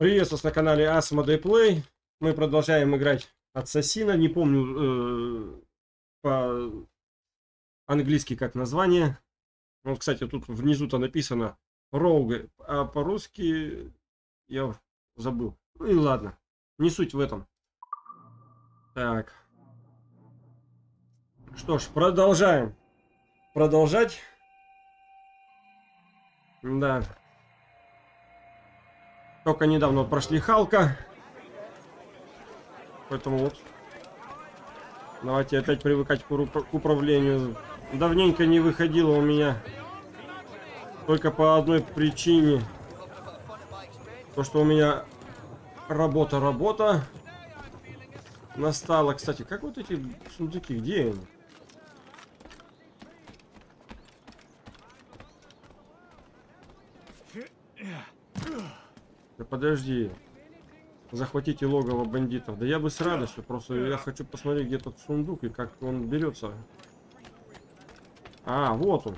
Приветствую вас на канале Asmodee Play. Мы продолжаем играть Ассасина. Не помню э, по-английски как название. Вот, кстати, тут внизу-то написано Rogue, а по-русски я забыл. Ну и ладно, не суть в этом. Так. Что ж, продолжаем. Продолжать. Да. Только недавно прошли Халка. Поэтому вот. Давайте опять привыкать к управлению. Давненько не выходило у меня. Только по одной причине. То, что у меня работа-работа настала. Кстати, как вот эти сундуки? Где они? Подожди. Захватите логово бандитов. Да я бы с радостью. Просто я хочу посмотреть, где тот сундук и как он берется. А, вот он.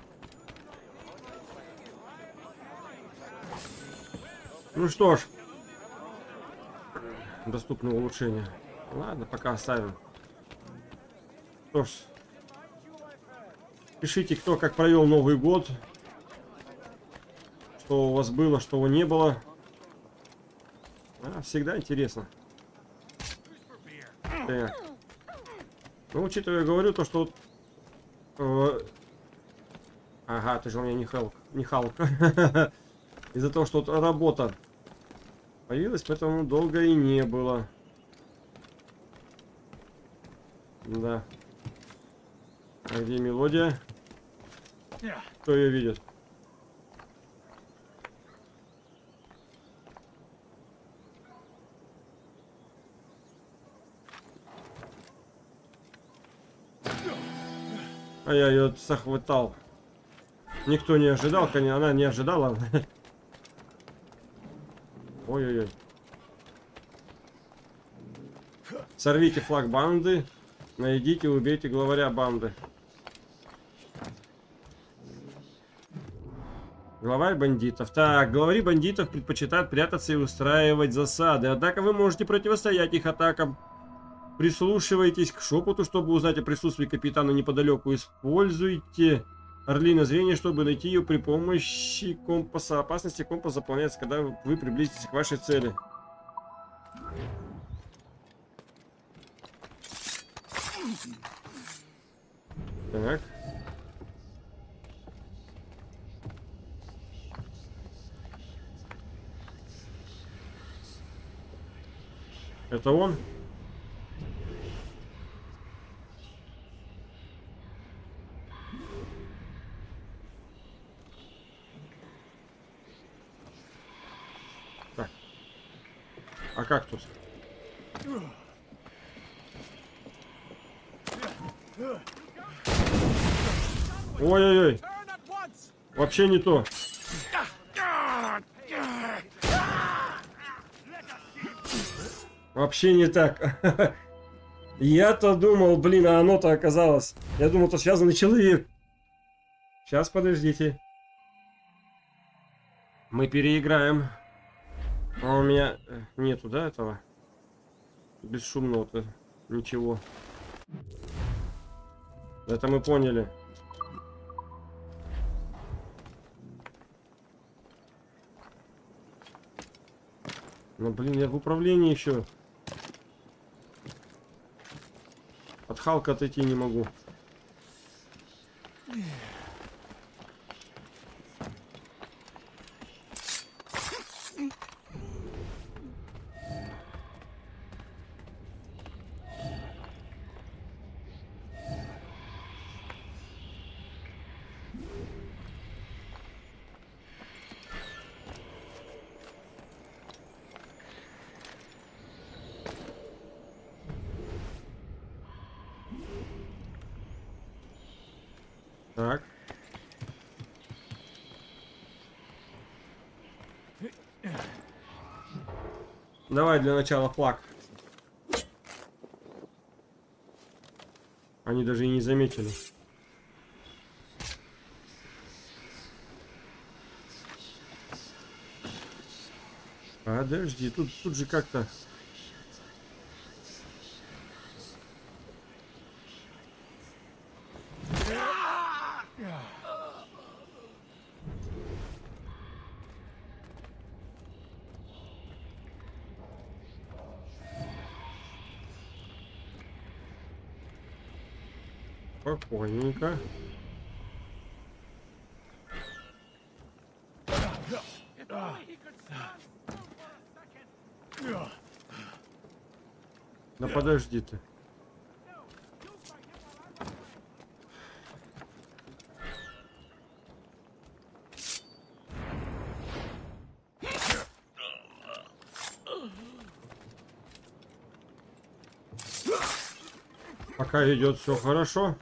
Ну что ж. Доступные улучшения. Ладно, пока оставим. Что ж. Пишите, кто как провел Новый год. Что у вас было, что не было. А, всегда интересно. Так. Ну, учитывая, говорю то, что... Э, ага, ты же у меня не Халк. Не Халк. Из-за того, что работа появилась, поэтому долго и не было. Да. А где мелодия? Кто ее видит? А я ее захватал. Никто не ожидал, конечно, она не ожидала. Ой-ой-ой. Сорвите флаг банды. Найдите убейте главаря банды. Главарь бандитов. Так, главари бандитов предпочитают прятаться и устраивать засады. Однако вы можете противостоять их атакам Прислушивайтесь к шепоту, чтобы узнать о присутствии капитана неподалеку. Используйте орлиное зрение, чтобы найти ее при помощи компаса. Опасности компас заполняется, когда вы приблизитесь к вашей цели. Так. Это он? А как тут? Ой-ой-ой. Вообще не то. Вообще не так. Я-то думал, блин, а оно-то оказалось. Я думал, это связанный человек. Сейчас, подождите. Мы переиграем. А у меня э, нету, да, этого? Бесшумного-то ничего. Это мы поняли. Ну, блин, я в управлении еще. От Халка отойти не могу. Так. Давай для начала флаг. Они даже и не заметили. Подожди, тут, тут же как-то... Спокойненько. Да подожди ты. Пока идет все хорошо.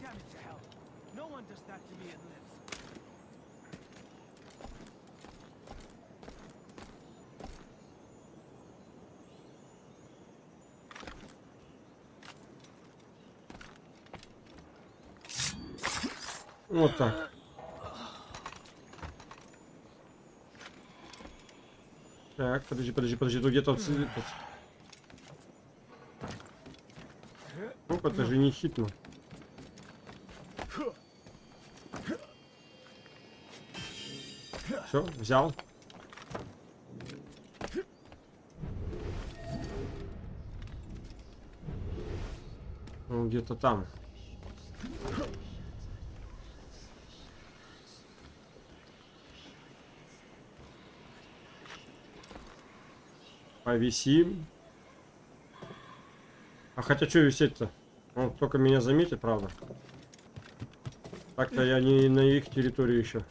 Damn it to hell. No one does that to me and lives. Вот так. Так, подожди, тут где-то... этот. Оп, это же не хитно. Все, взял. Он где-то там. Повисим. А хотя что висеть-то? Он только меня заметит, правда. Так-то я не на их территории еще.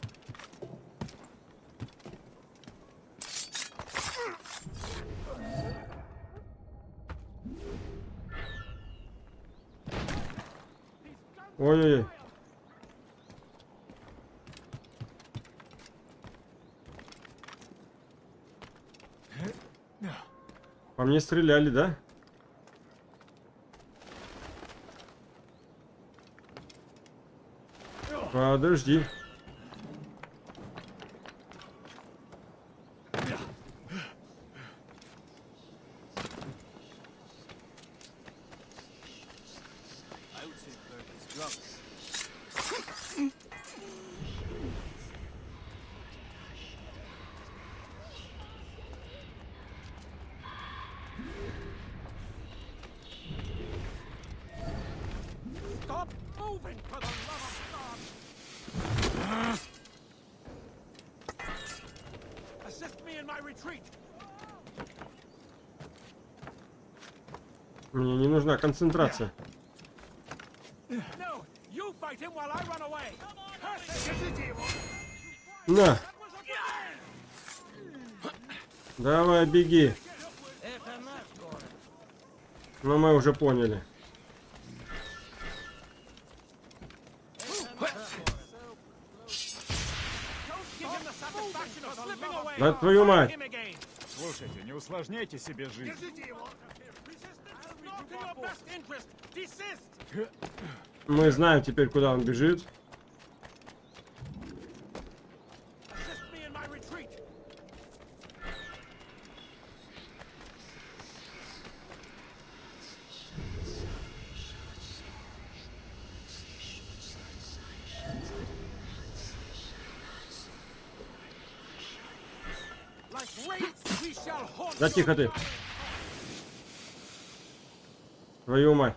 Ой-ой-ой. Стреляли, да? Подожди. Мне не нужна концентрация. На, давай беги. Но мы уже поняли. Да твою мать. Him again! Слушайте, не усложняйте себе жизнь. Мы знаем теперь, куда он бежит. Да тихо ты. Твою мать.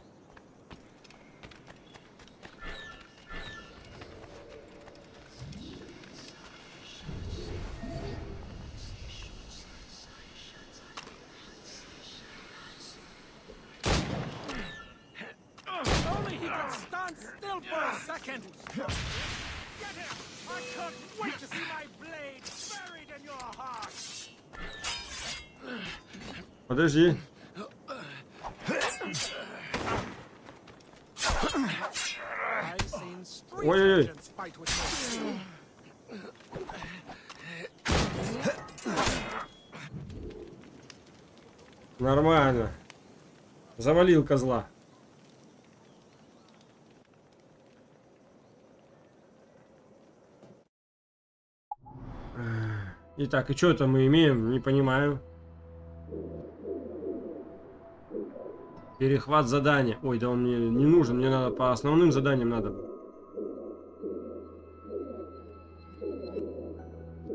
Подожди. Ой-ой-ой. Нормально. Завалил козла. Итак, и что это мы имеем? Не понимаю. Перехват задания. Ой, да он мне не нужен, мне надо по основным заданиям надо.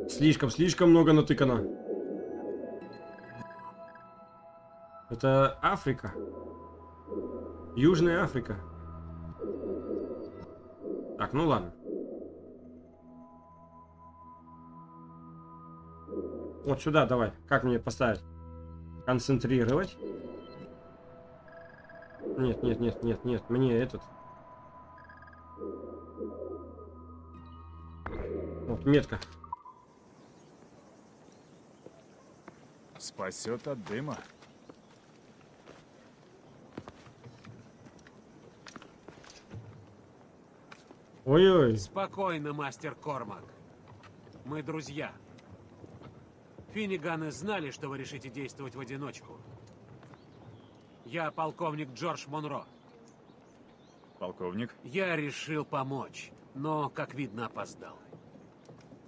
Слишком, слишком много натыкано. Это Африка. Южная Африка. Так, ну ладно. Вот сюда давай. Как мне поставить? Концентрировать. Нет, нет, нет, нет, нет. Мне этот. Вот метка. Спасет от дыма. Ой-ой. Спокойно, мастер Кормак. Мы друзья. Финниганы знали, что вы решите действовать в одиночку. Я полковник Джордж Монро. Полковник, Я решил помочь, но, как видно, опоздал.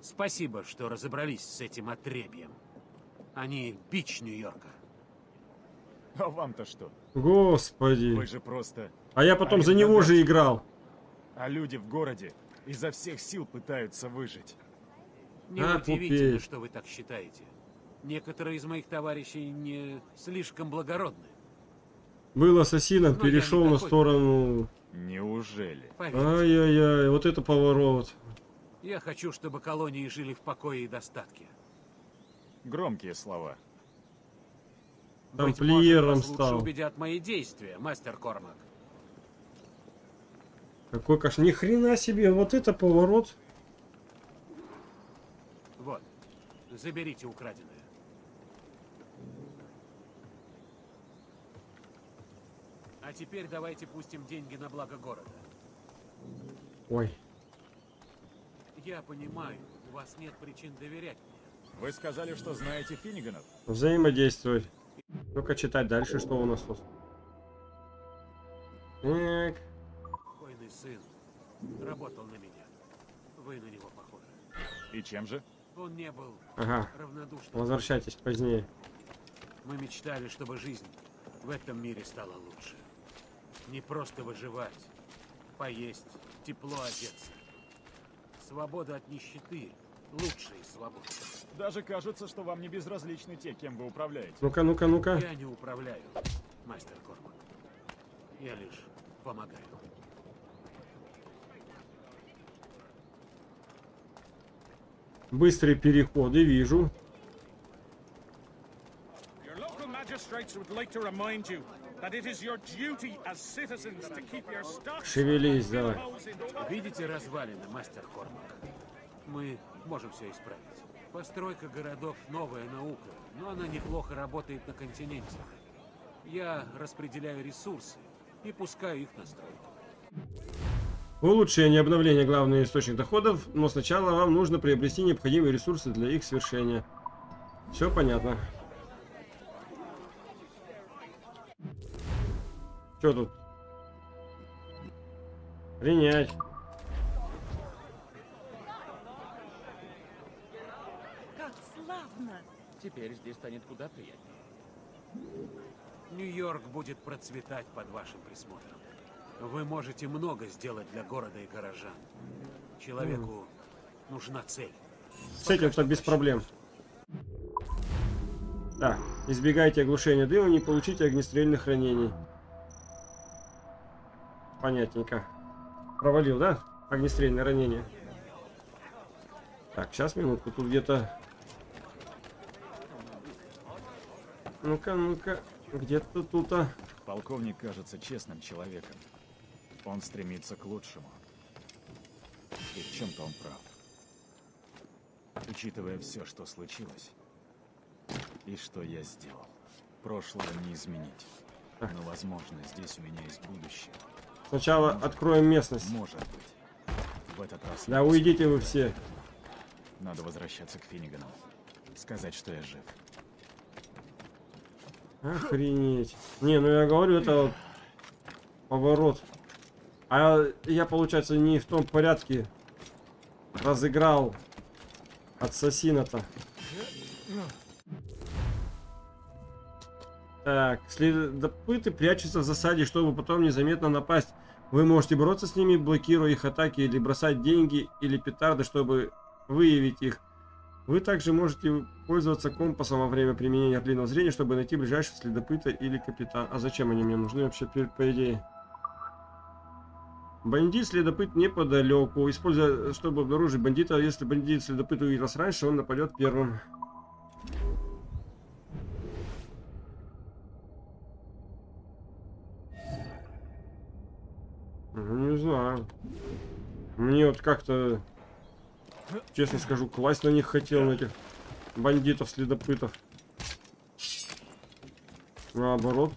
Спасибо, что разобрались с этим отребьем. Они бич Нью-Йорка. а вам-то что? Господи. Вы же просто... А я потом А за него же играл. А люди в городе изо всех сил пытаются выжить. Неудивительно, пупей. что вы так считаете. Некоторые из моих товарищей не слишком благородны. Был ассасином, не перешел на сторону. Неужели? Ай-яй-яй, вот это поворот. я хочу, чтобы колонии жили в покое и достатке. Громкие слова. Там Быть может, плеером вас лучше стал. убедят мои действия, мастер Кормак. Какой каш... Ни хрена себе, вот это поворот. Вот, заберите украденное. А теперь давайте пустим деньги на благо города. Ой. Я понимаю, у вас нет причин доверять мне. Вы сказали, что знаете Финниганов? Взаимодействовать. Ну-ка читать дальше, что у нас тут. Так. Покойный сын работал на меня. Вы на него похожи. И чем же? Он не был Ага. равнодушным. Возвращайтесь позднее. Мы мечтали, чтобы жизнь в этом мире стала лучше. Не просто выживать, поесть, тепло одеться. Свобода от нищеты – лучшая из свобод. Даже кажется, что вам не безразличны те, кем вы управляете. Ну-ка, ну-ка, ну-ка. Я не управляю, мастер Кормак. Я лишь помогаю. Быстрые переходы, вижу. Your local magistrates would like to remind you that it is your duty as citizens to keep your stock Шевелись, давай. Видите развалины, мастер Кормак? Мы можем все исправить. Постройка городов – новая наука, но она неплохо работает на континенте. Я распределяю ресурсы и пускаю их на стройку. Улучшение, обновление – главный источник доходов, но сначала вам нужно приобрести необходимые ресурсы для их свершения. Все понятно. Что тут? Принять. Как славно! Теперь здесь станет куда приятнее. Нью-Йорк будет процветать под вашим присмотром. Вы можете много сделать для города и горожан. Человеку нужна цель. С этим-то без проблем. Так, избегайте оглушения дыма, не получите огнестрельных ранений. Понятненько. Провалил, да? Огнестрельное ранение. Так, сейчас, минутку, тут где-то... Ну-ка, ну-ка, где-то тут, а... Полковник кажется честным человеком. Он стремится к лучшему. И в чем-то он прав. Учитывая все, что случилось, и что я сделал, прошлого не изменить. Но, возможно, здесь у меня есть будущее. Сначала откроем местность. Может быть. В этот раз Да уйдите вы все. Надо возвращаться к Финниганам. Сказать, что я жив. Охренеть. Не, ну я говорю, это вот поворот. А я, получается, не в том порядке разыграл ассасина-то. Так, следопыты прячутся в засаде, чтобы потом незаметно напасть. Вы можете бороться с ними, блокируя их атаки, или бросать деньги или петарды, чтобы выявить их. Вы также можете пользоваться компасом во время применения орлиного зрения, чтобы найти ближайшего следопыта или капитана. А зачем они мне нужны вообще, по идее? Бандит следопыт неподалеку. Используя, чтобы обнаружить бандита, если бандит следопыт увидел вас раньше, он нападет первым. Мне вот как-то, честно скажу, класть на них хотел, на этих бандитов-следопытов. Наоборот,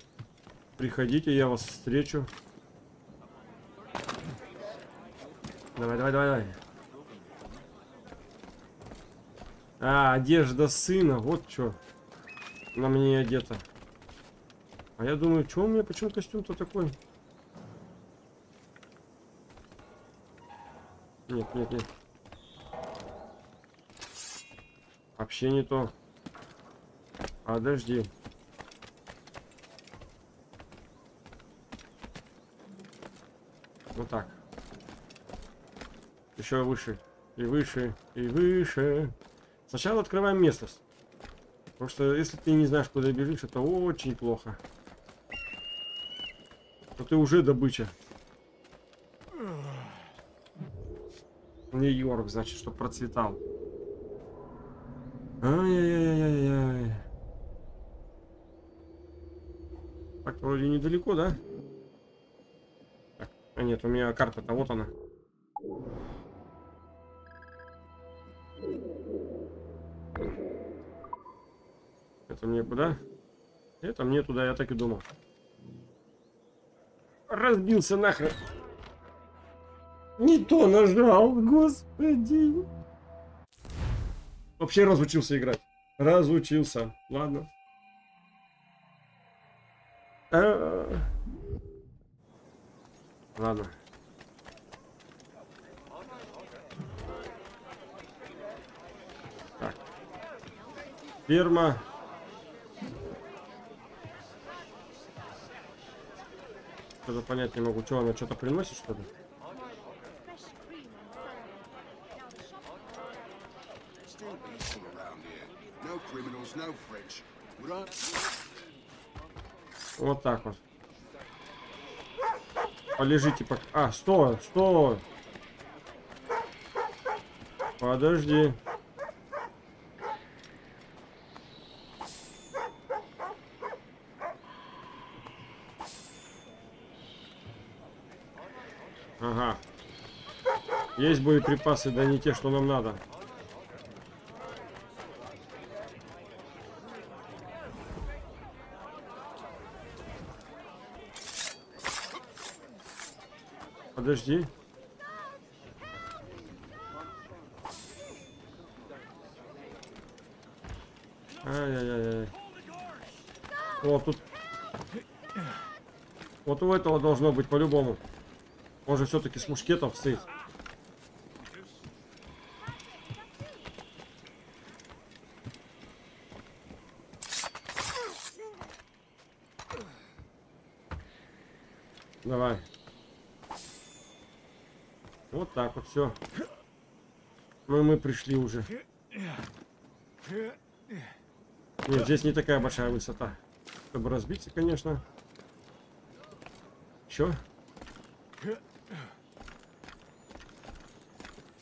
приходите, я вас встречу. Давай, давай, давай, давай. А, одежда сына, вот что на мне одета. А я думаю, что у меня, почему костюм-то такой? Нет, нет, нет. Вообще не то. Подожди. Вот так. Еще выше. И выше. И выше. Сначала открываем местность. Потому что если ты не знаешь, куда бежишь, это очень плохо. То ты уже добыча. Нью-Йорк, значит, что процветал. Ай-яй-яй-яй-яй. Так, вроде недалеко, да? Так, а нет, у меня карта-то вот она. Это мне куда? Это мне туда, я так и думал. Разбился нахрен. Не то нажал, господи. Вообще разучился играть. Разучился. Ладно. А -а -а. Ладно. Так. Ферма. Что-то понять не могу. Что, она что-то приносит, что ли? Вот так вот. Полежите пока. А, стой, стой. Подожди. Ага. Есть боеприпасы, да не те, что нам надо. Подожди. Ай-яй-яй. Вот тут. Вот у этого должно быть по-любому. Он же все-таки с мушкетом стоит. Давай. Вот так вот все. Ну мы пришли уже. Нет, здесь не такая большая высота. Чтобы разбиться, конечно. Еще.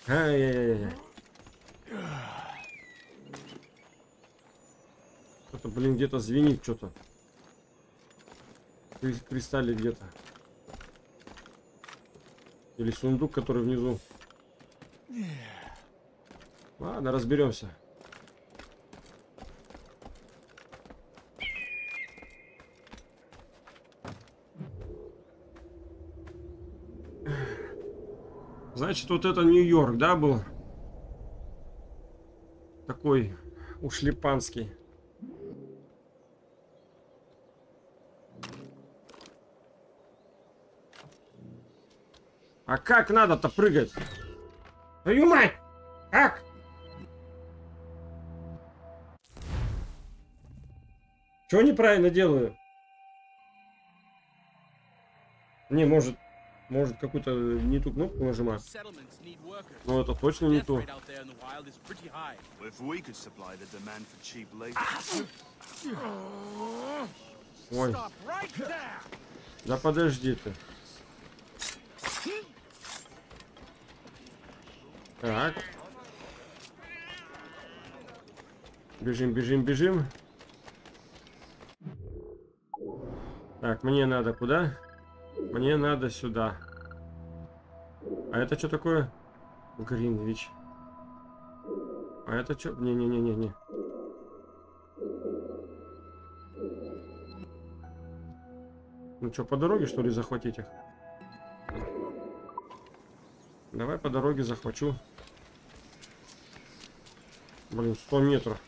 Ай-яй-яй-яй. Что-то, блин, где-то звенит что-то. Кристалли где-то. Или сундук, который внизу. Ладно, разберемся. Значит, вот это Нью-Йорк, да, был? Такой ушлепанский. А как надо-то прыгать? Твою мать! Как? Чего неправильно делаю? Не, может, может какую-то не ту кнопку workers. Но это точно не то. rate out there in Так. Бежим, бежим, бежим. Так, мне надо куда? Мне надо сюда. А это что такое? Гринвич. А это что? Не-не-не-не-не. Ну что, по дороге что ли захватить их? Давай по дороге захвачу. Блин, 100 метров.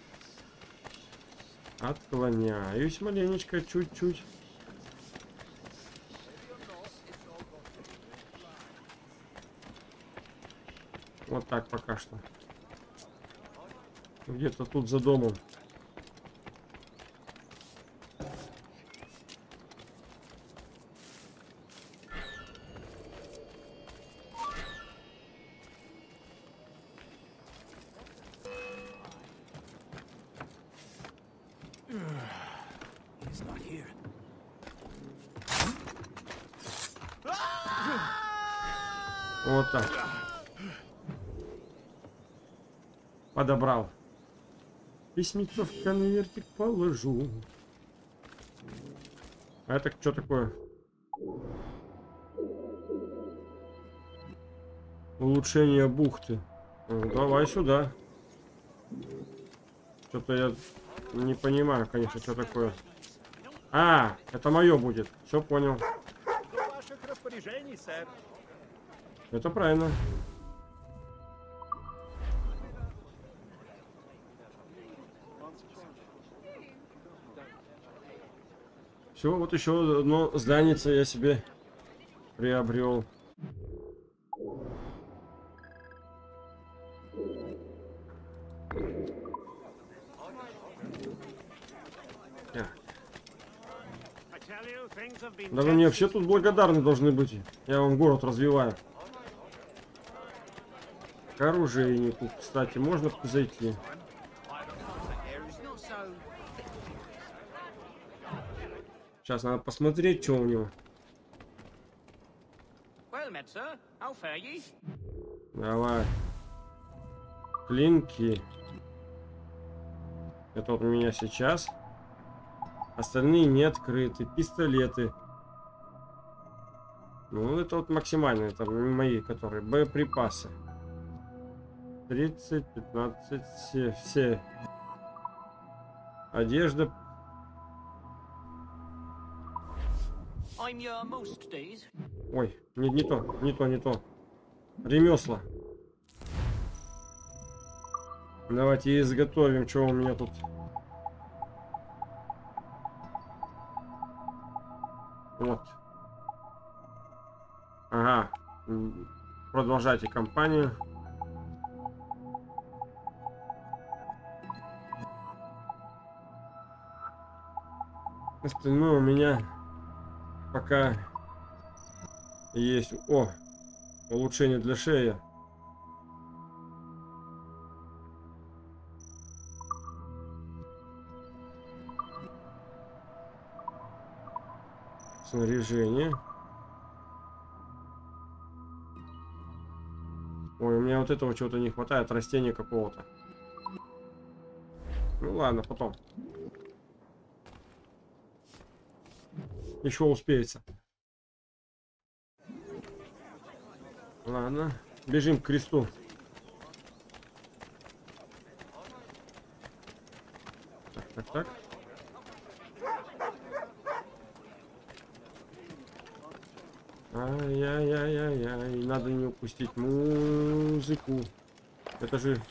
Отклоняюсь маленечко, чуть-чуть. Вот так пока что. Где-то тут за домом. Письмецо в конвертик положу. А это что такое? Улучшение бухты. Ну, давай сюда. Что-то я не понимаю, конечно, что такое. А, это мое будет. Все понял. Ваших распоряжений, сэр. Это правильно. Все, вот еще одно зданице я себе приобрел. Да вы мне вообще тут благодарны должны быть. Я вам город развиваю. К оружейнику, кстати, можно зайти. Сейчас надо посмотреть, что у него. Давай. Клинки. Это вот у меня сейчас. Остальные не открыты. Пистолеты. Ну, это вот максимально. Это мои, которые. Боеприпасы. 30, 15, все. все. Одежда. Ой, не, не то, не то, не то. Ремесла. Давайте изготовим, что у меня тут. Вот. Ага. Продолжайте кампанию. Остальное у меня пока есть. О, улучшение для шеи. Снаряжение. Ой, у меня вот этого чего-то не хватает, растения какого-то. Ну ладно, потом. Еще успеется. Ладно, бежим к кресту. Так, так, так. Ай-яй-яй-яй-яй, надо не упустить музыку. Это же...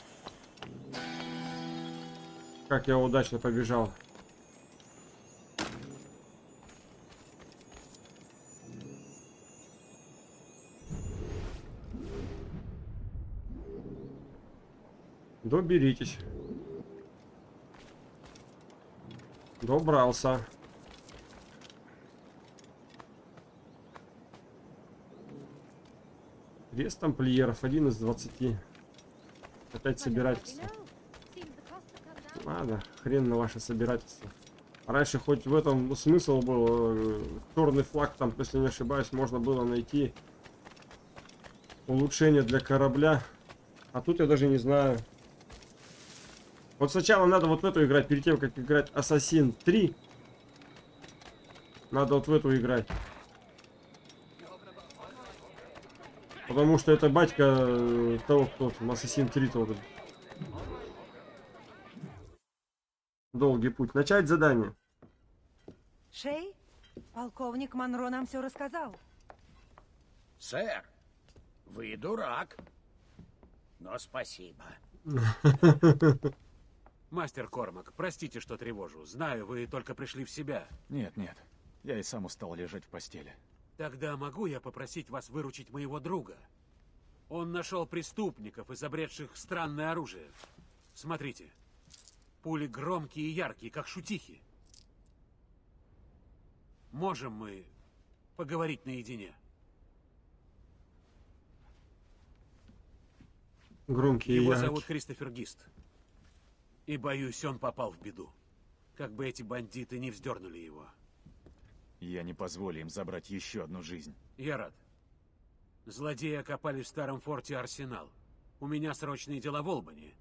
Как я удачно побежал. Доберитесь. Добрался. Крест тамплиеров, один из 20. Опять собирательство. Ладно, хрен на ваше собирательство. Раньше хоть в этом смысл был. э, Черный флаг там, если не ошибаюсь, можно было найти улучшение для корабля. А тут я даже не знаю. Вот сначала надо вот в эту играть, перед тем, как играть Assassin 3. Надо вот в эту играть. Потому что это батька э, того, кто там Assassin 3 -то вот. Долгий путь. Начать задание. Шей, полковник Монро нам все рассказал. Сэр, вы дурак. Но спасибо. Мастер Кормак, простите, что тревожу. Знаю, вы только пришли в себя. Нет, нет. Я и сам устал лежать в постели. Тогда могу я попросить вас выручить моего друга? Он нашел преступников, изобретших странное оружие. Смотрите. Пули громкие и яркие, как шутихи. Можем мы поговорить наедине? Громкие Его яркие. зовут Кристофер Гист. И боюсь, он попал в беду. Как бы эти бандиты не вздернули его. Я не позволю им забрать еще одну жизнь. Я рад. Злодеи окопали в старом форте Арсенал. У меня срочные дела в Олбани.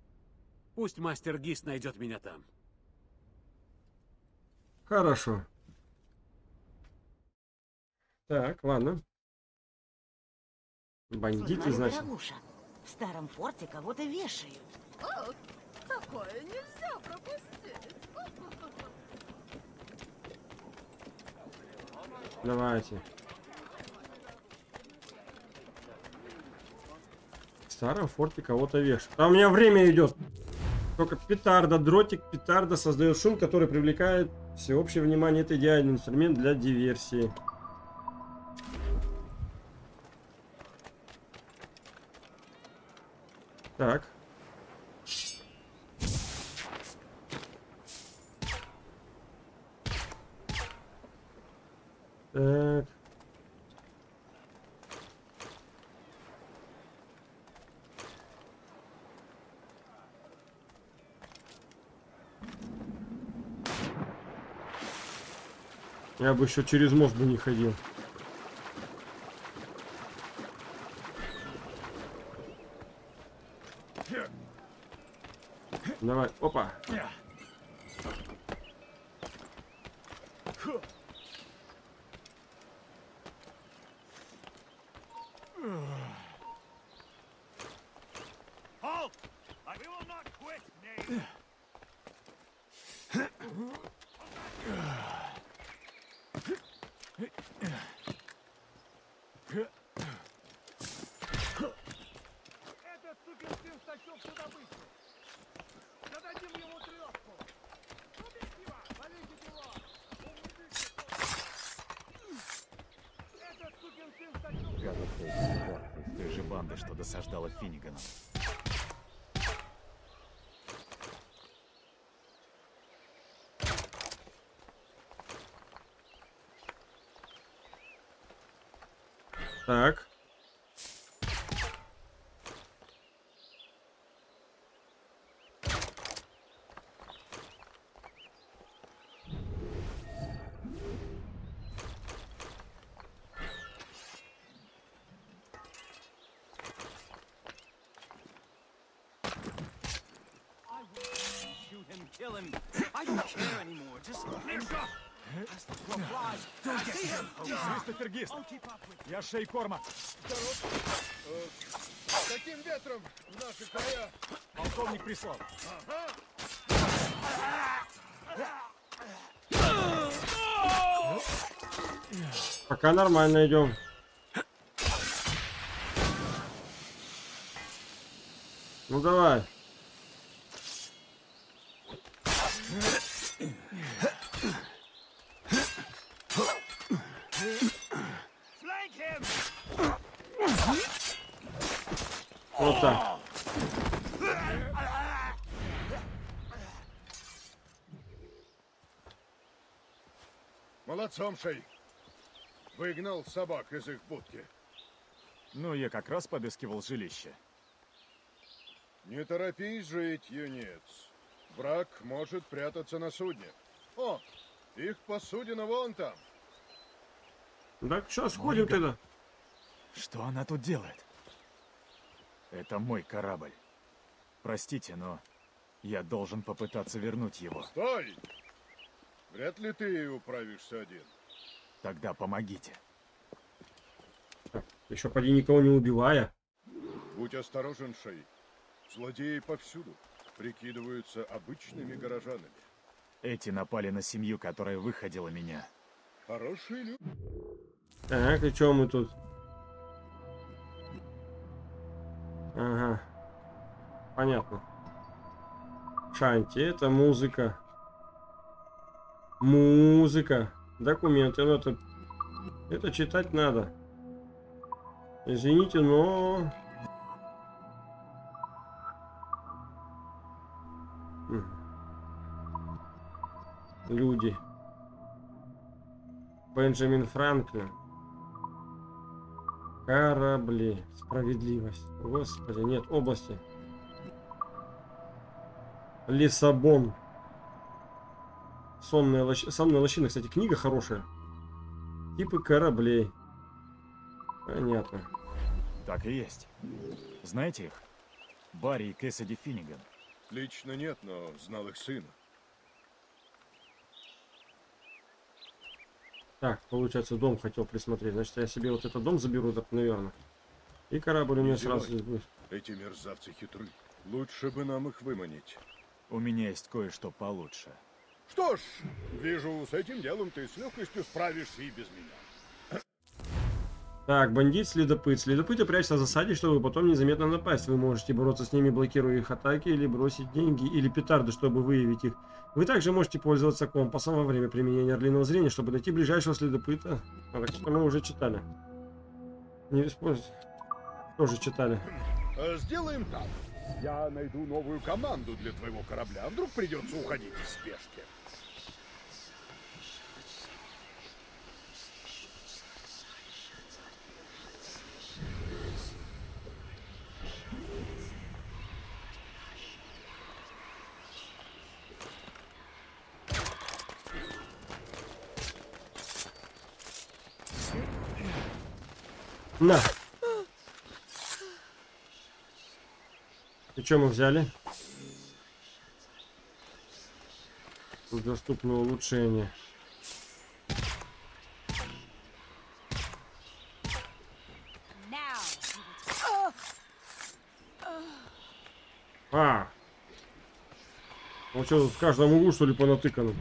Пусть мастер Гист найдет меня там. Хорошо. Так, ладно. Бандиты, Слыхали, значит. дорогуша? В старом форте кого-то вешают. Такое нельзя пропустить. Давайте. Старом форте кого-то вешают. А у меня время идет. Только петарда, дротик петарда создает шум, который привлекает всеобщее внимание. Это идеальный инструмент для диверсии. Так. Я бы еще через мост бы не ходил. Давай, опа. Halt! I we will not quit, knave! Этот сукин сын стащил всю добычу! Зададим ему трёпку! Убить его! Валите его! Этот сукин сын стащил всю Кажется, эти тварь из той же банды, что досаждала Финнигану. Так. Shoot him, kill him. I don't care anymore. Just As the crow flies. Don't get him. Кристофер Гист! Я Шей Корма. Каким ветром в наши края? Полковник прислал. Пока нормально идем. Ну давай. Flank him! Вот так. Молодцом, Шей. Выгнал собак из их будки. Ну, я как раз подыскивал жилище. Не торопись жить, юнец. Враг может прятаться на судне. О, их посудина вон там. Так что, сходим Ольга. тогда? Что она тут делает? Это мой корабль. Простите, но я должен попытаться вернуть его. Стой! Вряд ли ты управишься один. Тогда помогите. Еще поди никого не убивая. Будь осторожен, Шей. Злодеи повсюду. Прикидываются обычными горожанами. Эти напали на семью, которая выходила меня. Хорошие люди. Так, и что мы тут? Ага. Понятно. Шанти, это музыка. Музыка. Документы. Ну, это, это читать надо. Извините, но... Люди. Бенджамин Франклин. Корабли. Справедливость. Господи, нет области. Лиссабон. Сонная, лощ... Сонная лощина, кстати, книга хорошая. Типы кораблей. Понятно. Так и есть. Знаете их? Барри и Кэссиди Финниган. Лично нет, но знал их сына. Так, получается, дом хотел присмотреть. Значит, я себе вот этот дом заберу, так, наверное. И корабль у меня Не сразу здесь будет. Эти мерзавцы хитры. Лучше бы нам их выманить. У меня есть кое-что получше. Что ж, вижу, с этим делом ты с легкостью справишься и без меня. Так, бандит, следопыт. Следопыты прячутся в засаде, чтобы потом незаметно напасть. Вы можете бороться с ними, блокируя их атаки, или бросить деньги, или петарды, чтобы выявить их. Вы также можете пользоваться компасом во время применения орлиного зрения, чтобы найти ближайшего следопыта. А, так что мы уже читали. Не используйте. Тоже читали. А Сделаем так. Я найду новую команду для твоего корабля. А вдруг придется уходить из спешки? На! И что мы взяли? Тут доступно улучшение. А! Ну что, в каждом углу, что ли, понатыкано?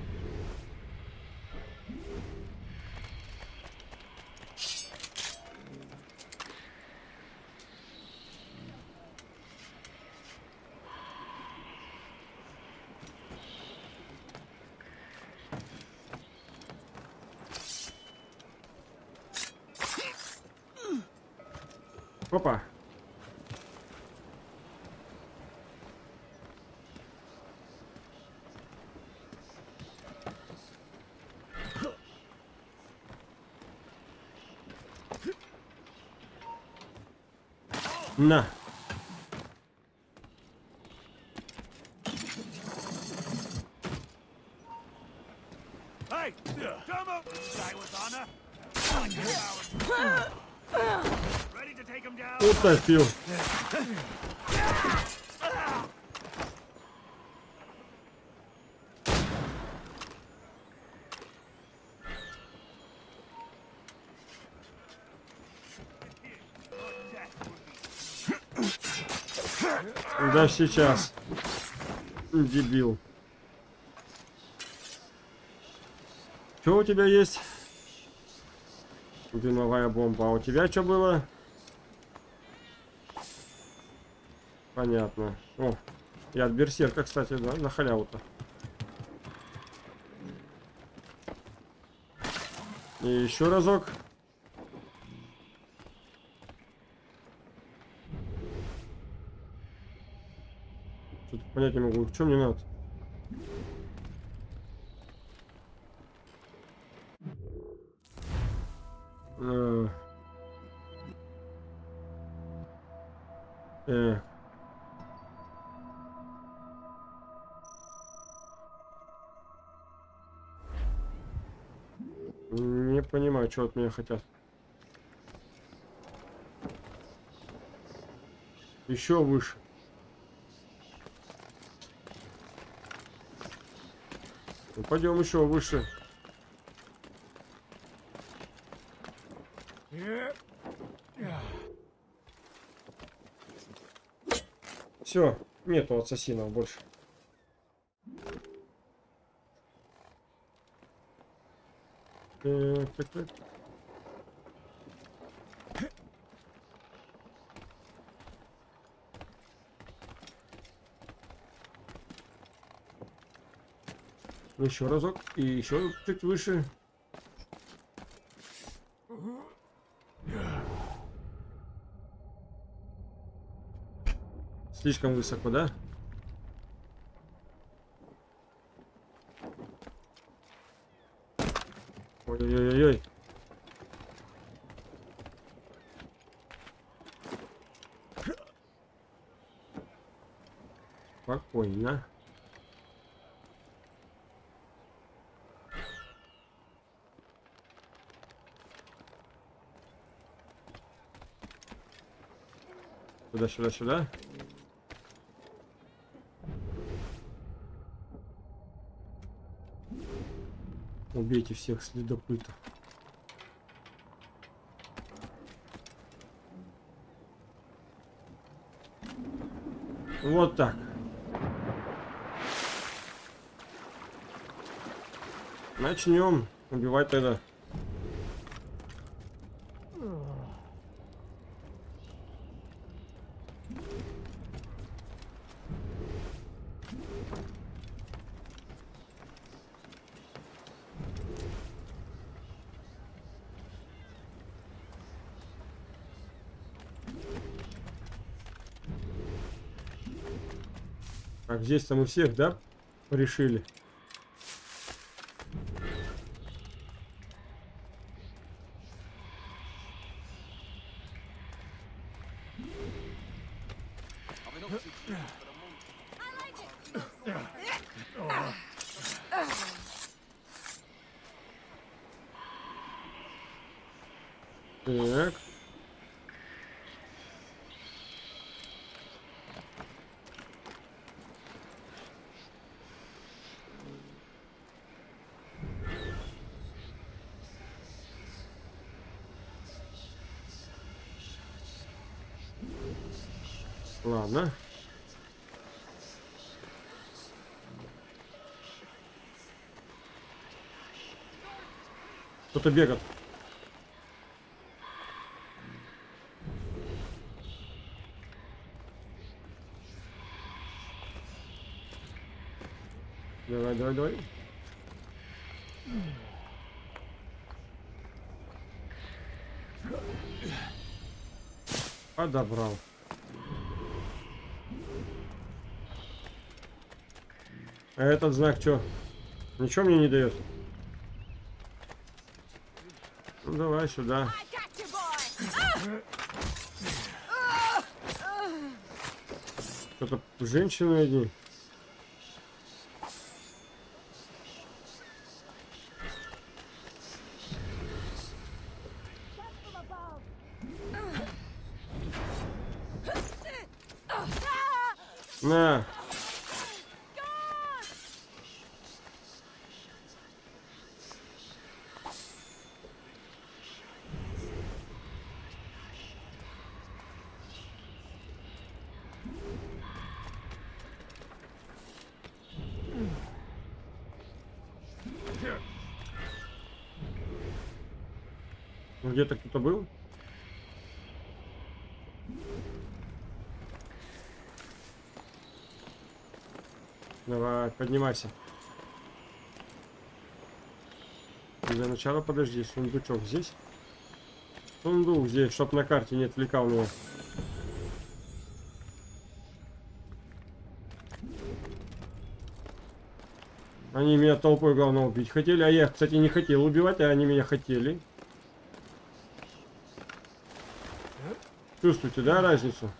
Down? Утопил. Да сейчас. Дебил. Что у тебя есть? Дымовая бомба. А у тебя что было? Понятно. О, и от берсерка, кстати, да, на халяву-то. И еще разок. Что-то понять не могу. Что мне надо? Что от меня хотят. Еще выше. Ну, пойдем еще выше. Все, нету ассасинов больше. Так, так, так. Еще разок и еще чуть выше. Слишком высоко, да? Ой-ой-ой-ой. Спокойно. Сюда, сюда. Убейте всех следопытов. Вот так. Начнем убивать тогда. Здесь-то мы всех, да, решили? Так. Ладно. Кто-то бегает. Давай, давай, давай. Подобрал. А этот знак что? Ничего мне не дает. Ну давай сюда. Кто-то женщину одни. На. Где-то кто-то был? Давай, поднимайся. Для начала подожди, сундучок здесь. Сундук здесь, чтоб на карте не отвлекал меня. Они меня толпой главное убить хотели, а я, кстати, не хотел убивать, а они меня хотели. Чувствуете, да, разницу?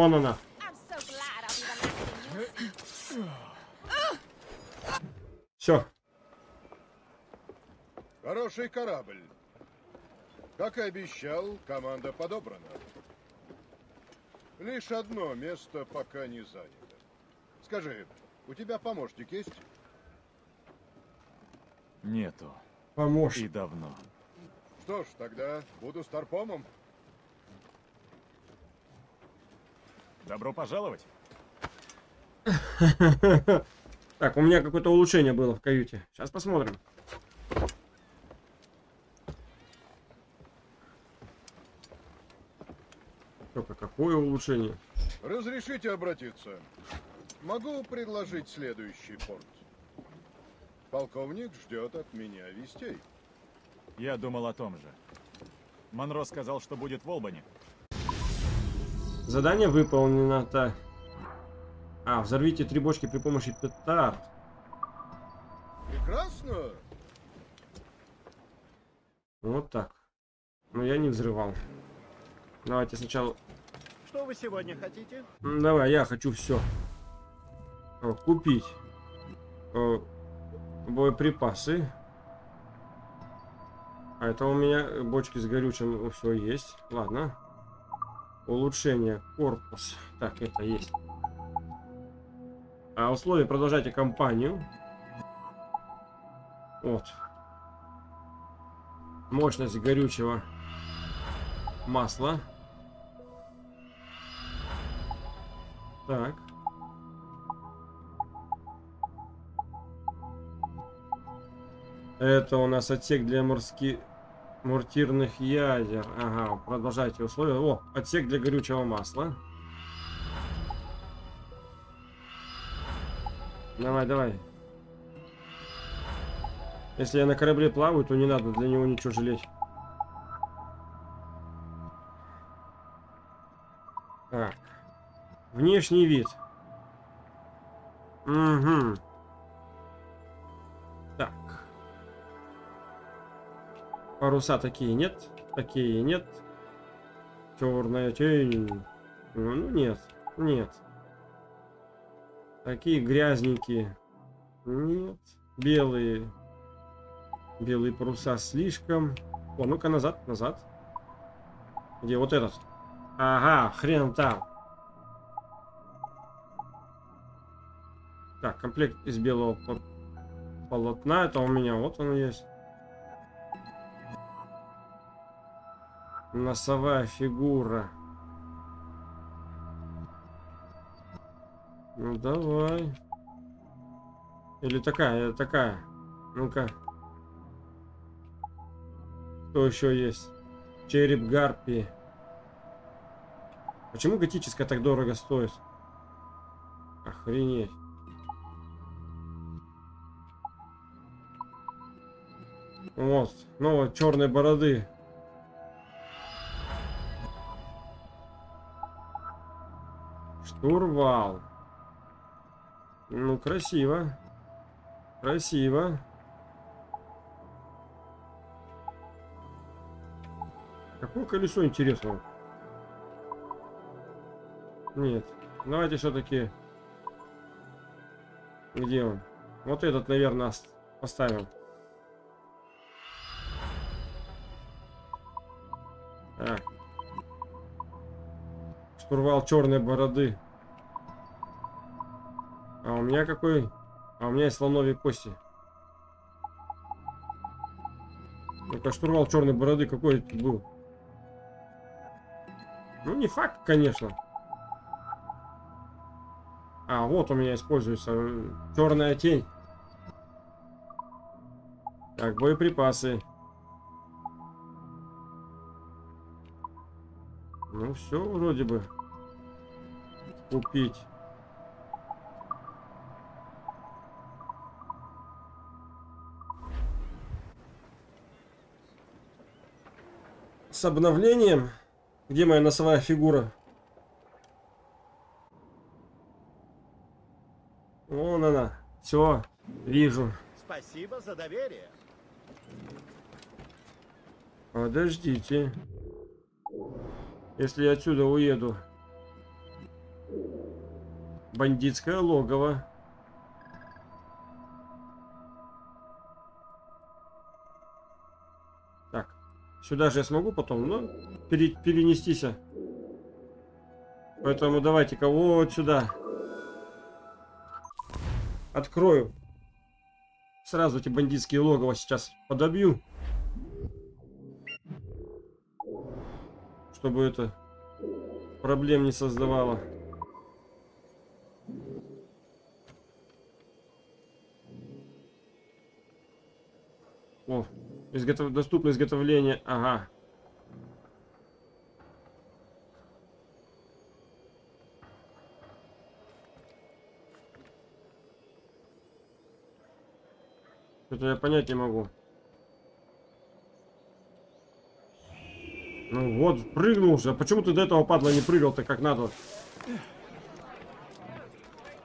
Thing you Все. Хороший корабль. Как и обещал, команда подобрана. Лишь одно место пока не занято. Скажи, у тебя помощник есть? Нету. Поможешь. И давно. Что ж, тогда буду старпомом. Добро пожаловать. Так, у меня какое-то улучшение было в каюте. Сейчас посмотрим. Только какое улучшение? Разрешите обратиться? Могу предложить следующий порт. Полковник ждет от меня вестей. Я думал о том же. Монро сказал, что будет в Олбани. Задание выполнено. Так. А, взорвите три бочки при помощи петард. Прекрасно. Вот так. Но я не взрывал. Давайте сначала... Что вы сегодня хотите? Давай, я хочу все. Купить. Э, Боеприпасы. А это у меня бочки с горючим все есть. Ладно. Улучшение. Корпус. Так, это есть. А условия продолжайте кампанию. Вот. Мощность горючего масла. Так. Это у нас отсек для морских мортирных ядер. Ага, продолжайте условия. О, отсек для горючего масла. Давай, давай. Если я на корабле плаваю, то не надо для него ничего жалеть. Так. Внешний вид. Угу. Паруса такие нет. Такие нет. Черная тень. Ну, ну нет. Нет. Такие грязненькие. Нет. Белые. Белые паруса слишком. О, ну-ка назад, назад. Где вот этот? Ага, хрен там. Так, комплект из белого пол- полотна. Это у меня, вот он есть. Носовая фигура. Ну давай. Или такая, такая. Ну-ка. Что еще есть? Череп гарпии. Почему готическая так дорого стоит? Охренеть. Вот, ну вот, черной бороды. Штурвал. Ну, красиво. Красиво. Какое колесо интересно? Нет. Давайте все-таки... Где он? Вот этот, наверное, ост- поставим. Так. Штурвал черной бороды. Меня какой? А у меня есть слоновьи кости. Ну-ка, штурвал черной бороды какой был? Ну, не факт, конечно. А, вот у меня используется э, черная тень. Так, боеприпасы. Ну, все вроде бы. Купить. С обновлением. Где моя носовая фигура? Вон она. Все, вижу. Спасибо за доверие. Подождите. Если я отсюда уеду. бандитское логово. Сюда же я смогу потом, ну, пере- перенестись. Поэтому давайте-ка вот сюда. Открою. Сразу эти бандитские логово сейчас подобью. Чтобы это проблем не создавало. О, изготов... доступно изготовление. Ага. Это я понять не могу. Ну вот, прыгнул уже. А почему ты до этого падла не прыгал-то как надо?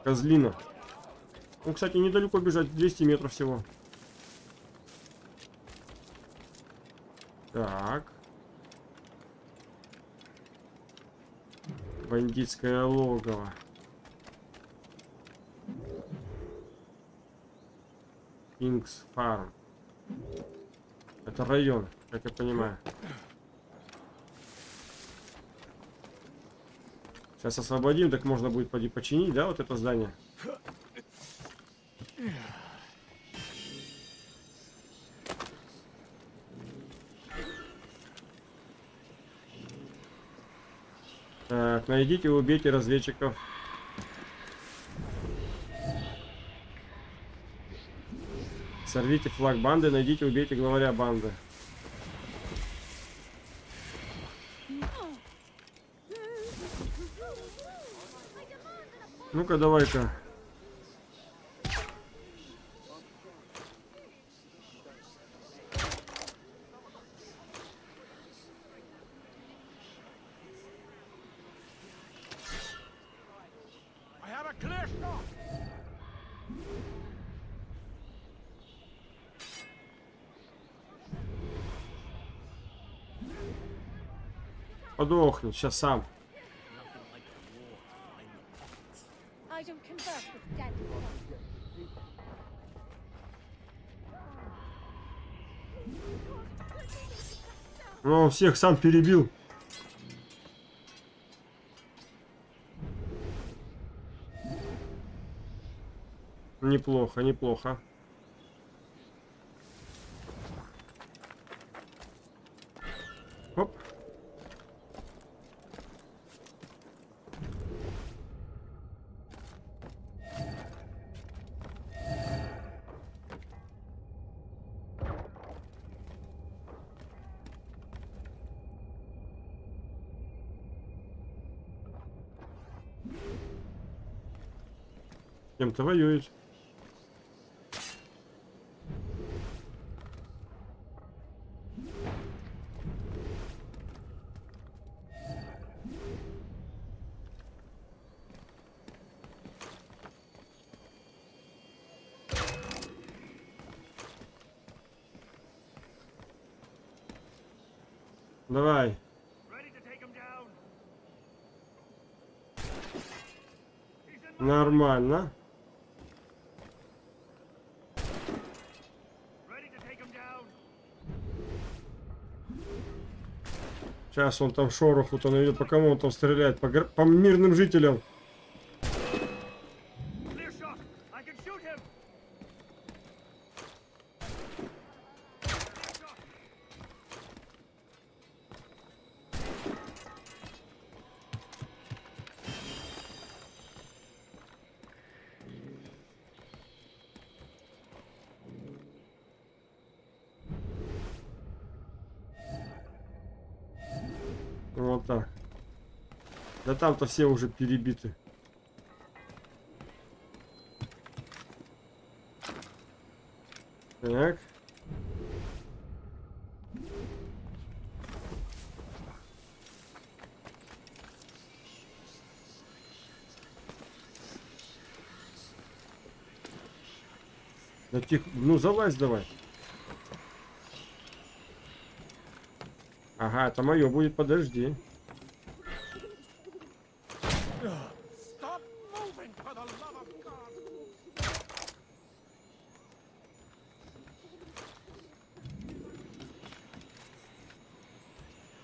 Козлина. Ну, кстати, недалеко бежать, 200 метров всего. Так. Бандитское логово. Кингс Фарм. Это район, как я понимаю. Сейчас освободим, так можно будет поди починить, да, вот это здание? Найдите и убейте разведчиков. Сорвите флаг банды, найдите, убейте главаря банды. Ну-ка, давай-ка. Подохнет, сейчас сам. Ну, всех сам перебил. Неплохо, неплохо. С Кем-то воюет. Давай. Нормально. Ready to take him down. Сейчас он там шороху-то наведет. По кому он там стреляет? По, по мирным жителям. Там-то все уже перебиты. Так. Да тихо, ну залазь давай. Ага, это мое будет, подожди.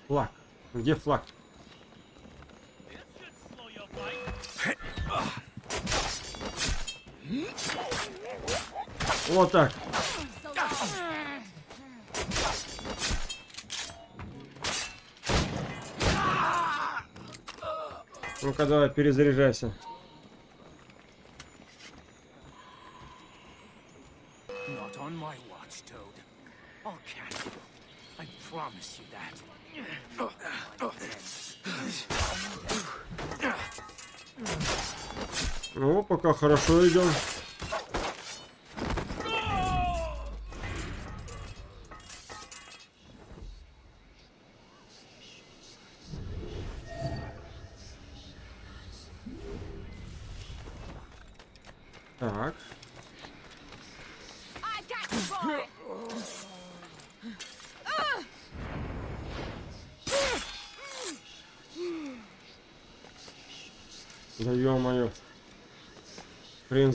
Флаг. Где флаг? Вот так. Promise you that. Ну, пока хорошо идем.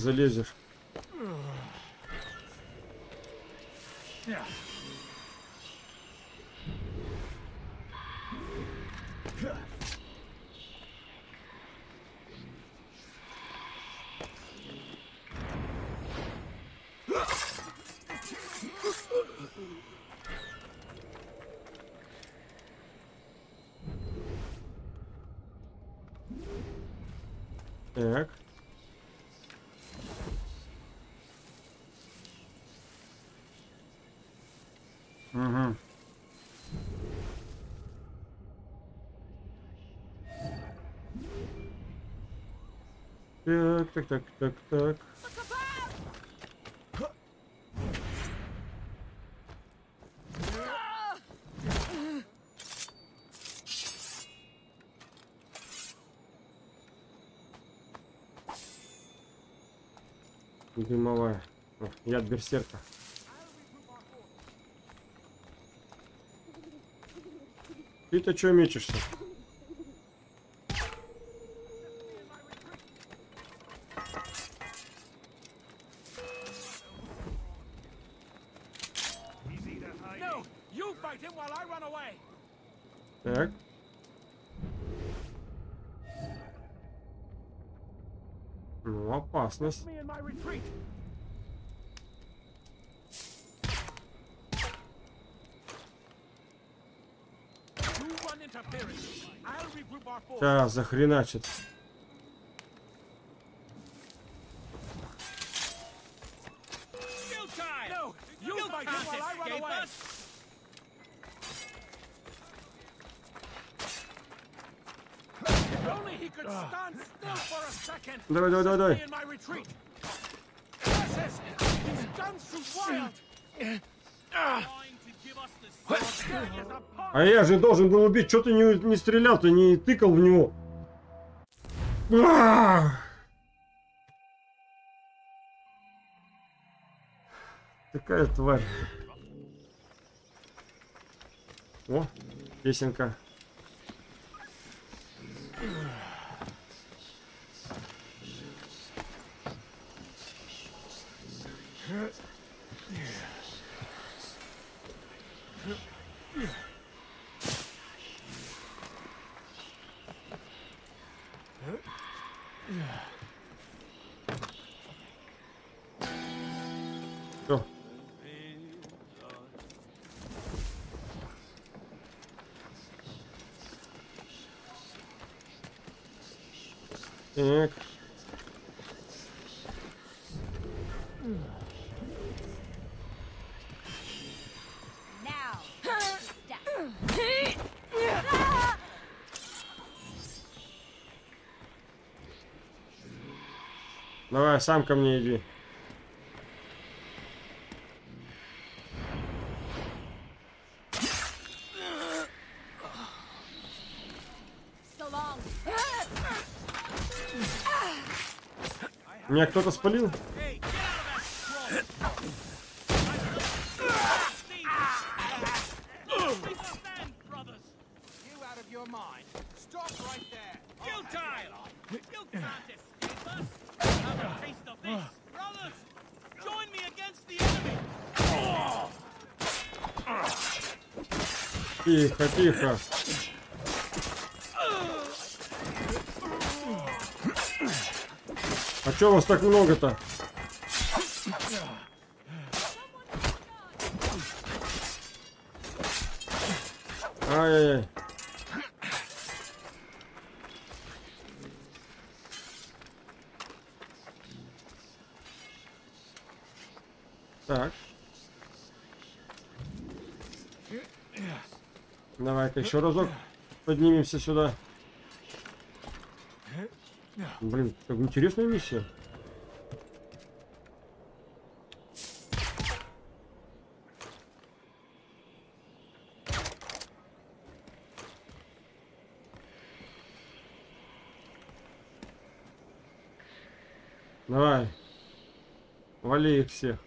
Залезешь. Так, так, так, так. Дымовая. О, яд берсерка. Ты-то чё мечешься? No! You fight him while I run away! Так. Ну, опасность. Me in my retreat! You run interference. I'll regroup our forces. Сейчас захреначит. Retreat! Curses! He's done too wild! А я же должен был убить. Что ты не, не стрелял, ты не тыкал в него. Ах! Такая тварь. О, песенка. Всё. Так. Давай, сам ко мне иди. Меня кто-то спалил? Тихо, тихо. А чё вас так много-то? Ай-яй-яй. Еще разок поднимемся сюда. Блин, как интересная миссия. Давай. Вали их всех.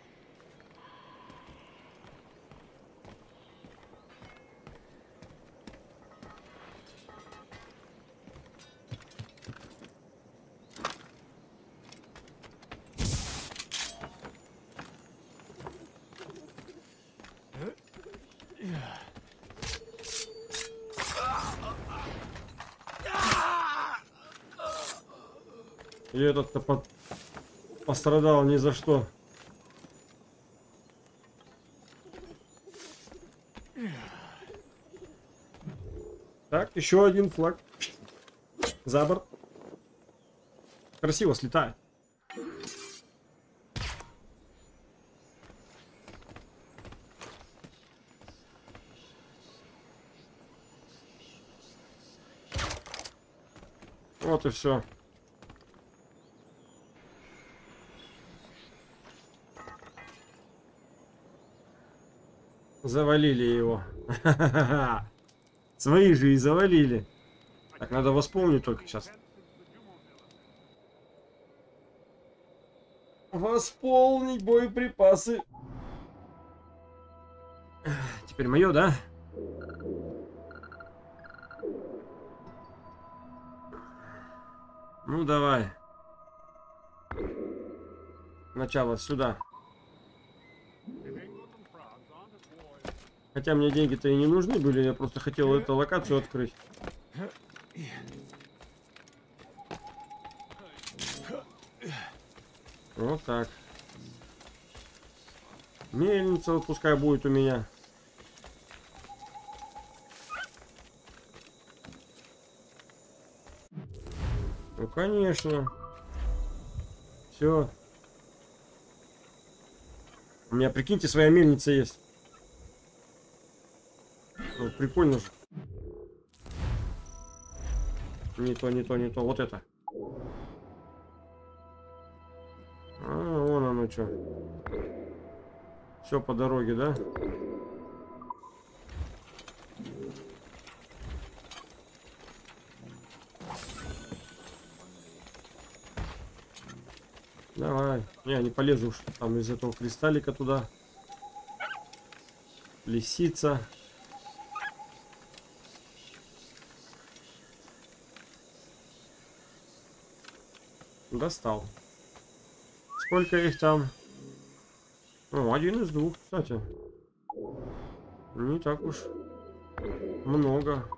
Этот-то по- пострадал ни за что. Так, еще один флаг. За борт. Красиво слетает. Вот и все. Завалили его. Свои же и завалили. Так, надо восполнить только сейчас. Восполнить боеприпасы. Теперь мое, да? Ну, давай. Начало сюда. Хотя мне деньги-то и не нужны были, я просто хотел эту локацию открыть. Вот так. Мельница вот пускай будет у меня. Ну конечно. Все. У меня, прикиньте, своя мельница есть. Прикольно же. Не то, не то, не то. Вот это. А, вон оно что. Все по дороге, да? Давай. Не, не полезу уж там из этого кристаллика туда. Лисица. Достал. Сколько их там? О, один из двух, кстати. Не так уж много.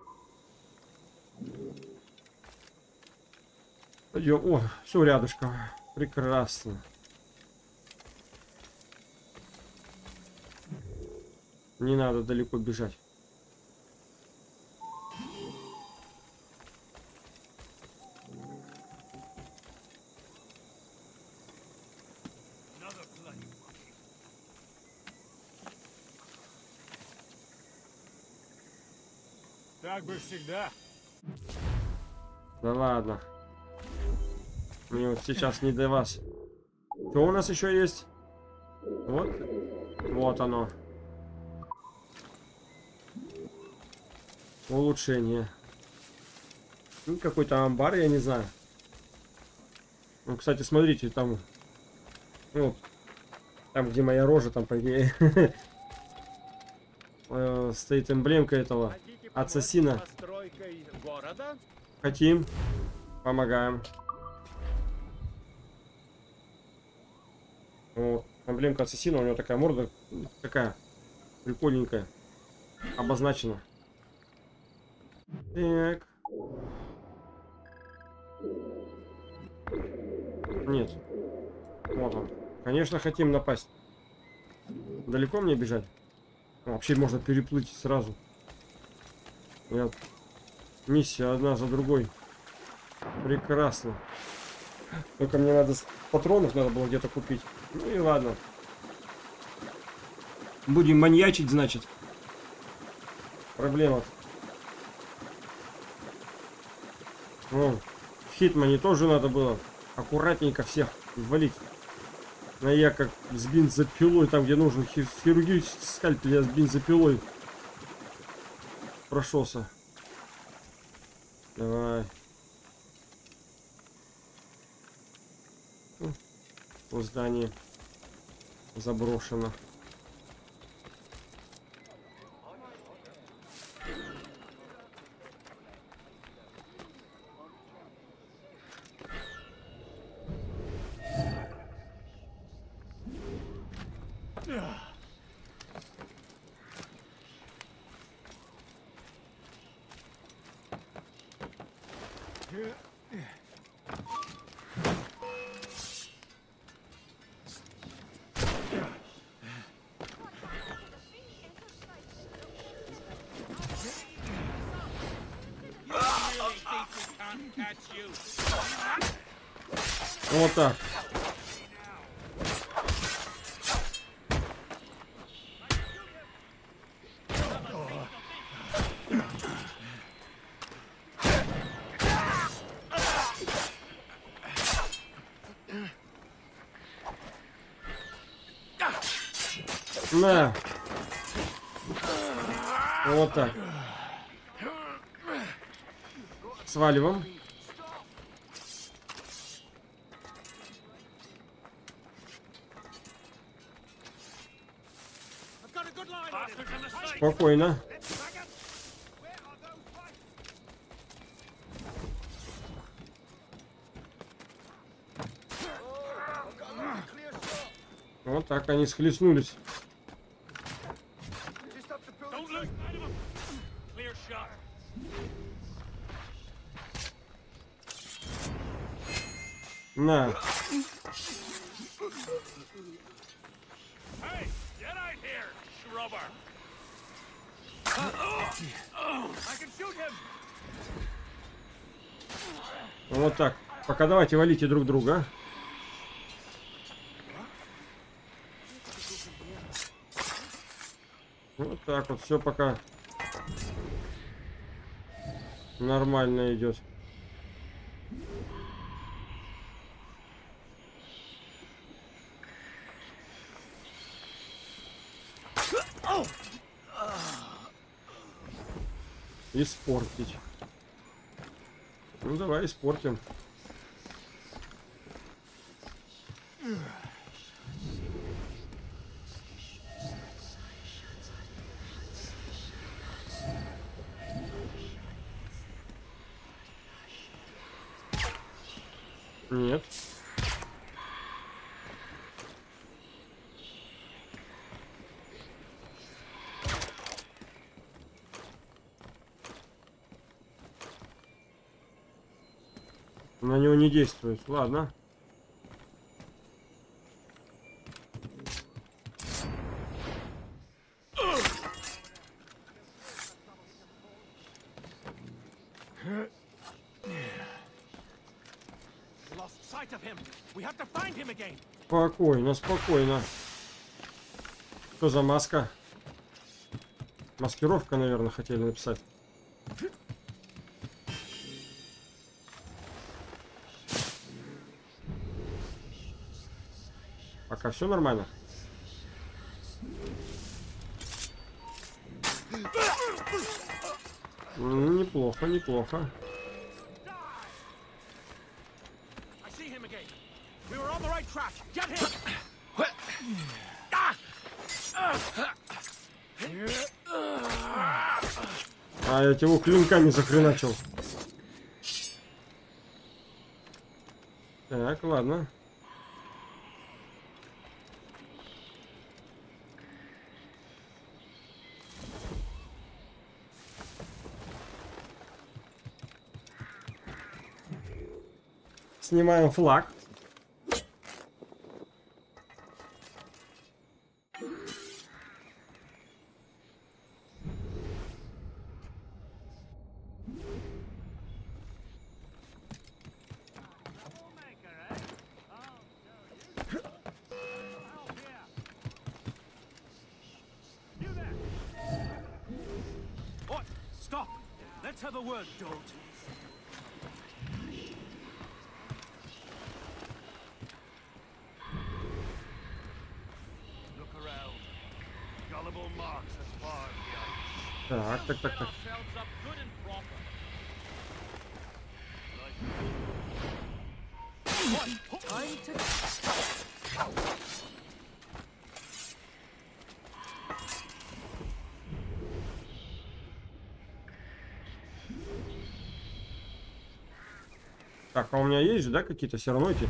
Пойдем. О, все рядышком. Прекрасно. Не надо далеко бежать. Так бы всегда. Да ладно. Мне вот сейчас не до вас. Что у нас еще есть? Вот. Вот оно. Улучшение. Ну, какой-то амбар, я не знаю. Ну, кстати, смотрите, там... Ну, там, где моя рожа, там, по идее, э, стоит эмблемка этого ассасина. Хотим. Помогаем. Вот. Эмблемка ассасина, у него такая морда такая прикольненькая. Обозначена. Так. Нет. Вот он. Конечно, хотим напасть. Далеко мне бежать? Вообще можно переплыть сразу. Я... Миссия одна за другой. Прекрасно. Только мне надо патронов надо было где-то купить. Ну и ладно. Будем маньячить, значит. Проблема. О, в Хитмане тоже надо было аккуратненько всех валить. А я как с бензопилой, там где нужен хир хирургический скальпель, я с бензопилой прошелся. Давай. В здании заброшено. Вот так. На. Вот так. Сваливаем. Спокойно. Вот так они схлестнулись. На. Пока давайте валите друг друга. Вот так вот все пока нормально идет. Испортить. Ну давай испортим. Нет. На него не действует. Ладно. Спокойно, спокойно. Что за маска? Маскировка, наверное, хотели написать. Все нормально. Ну, неплохо, неплохо. А я его клинками захреначил. Снимаем флаг. Stop! Let's have a word, Dolt. Так, так, так, так. А у меня есть же, да, какие-то все равно эти?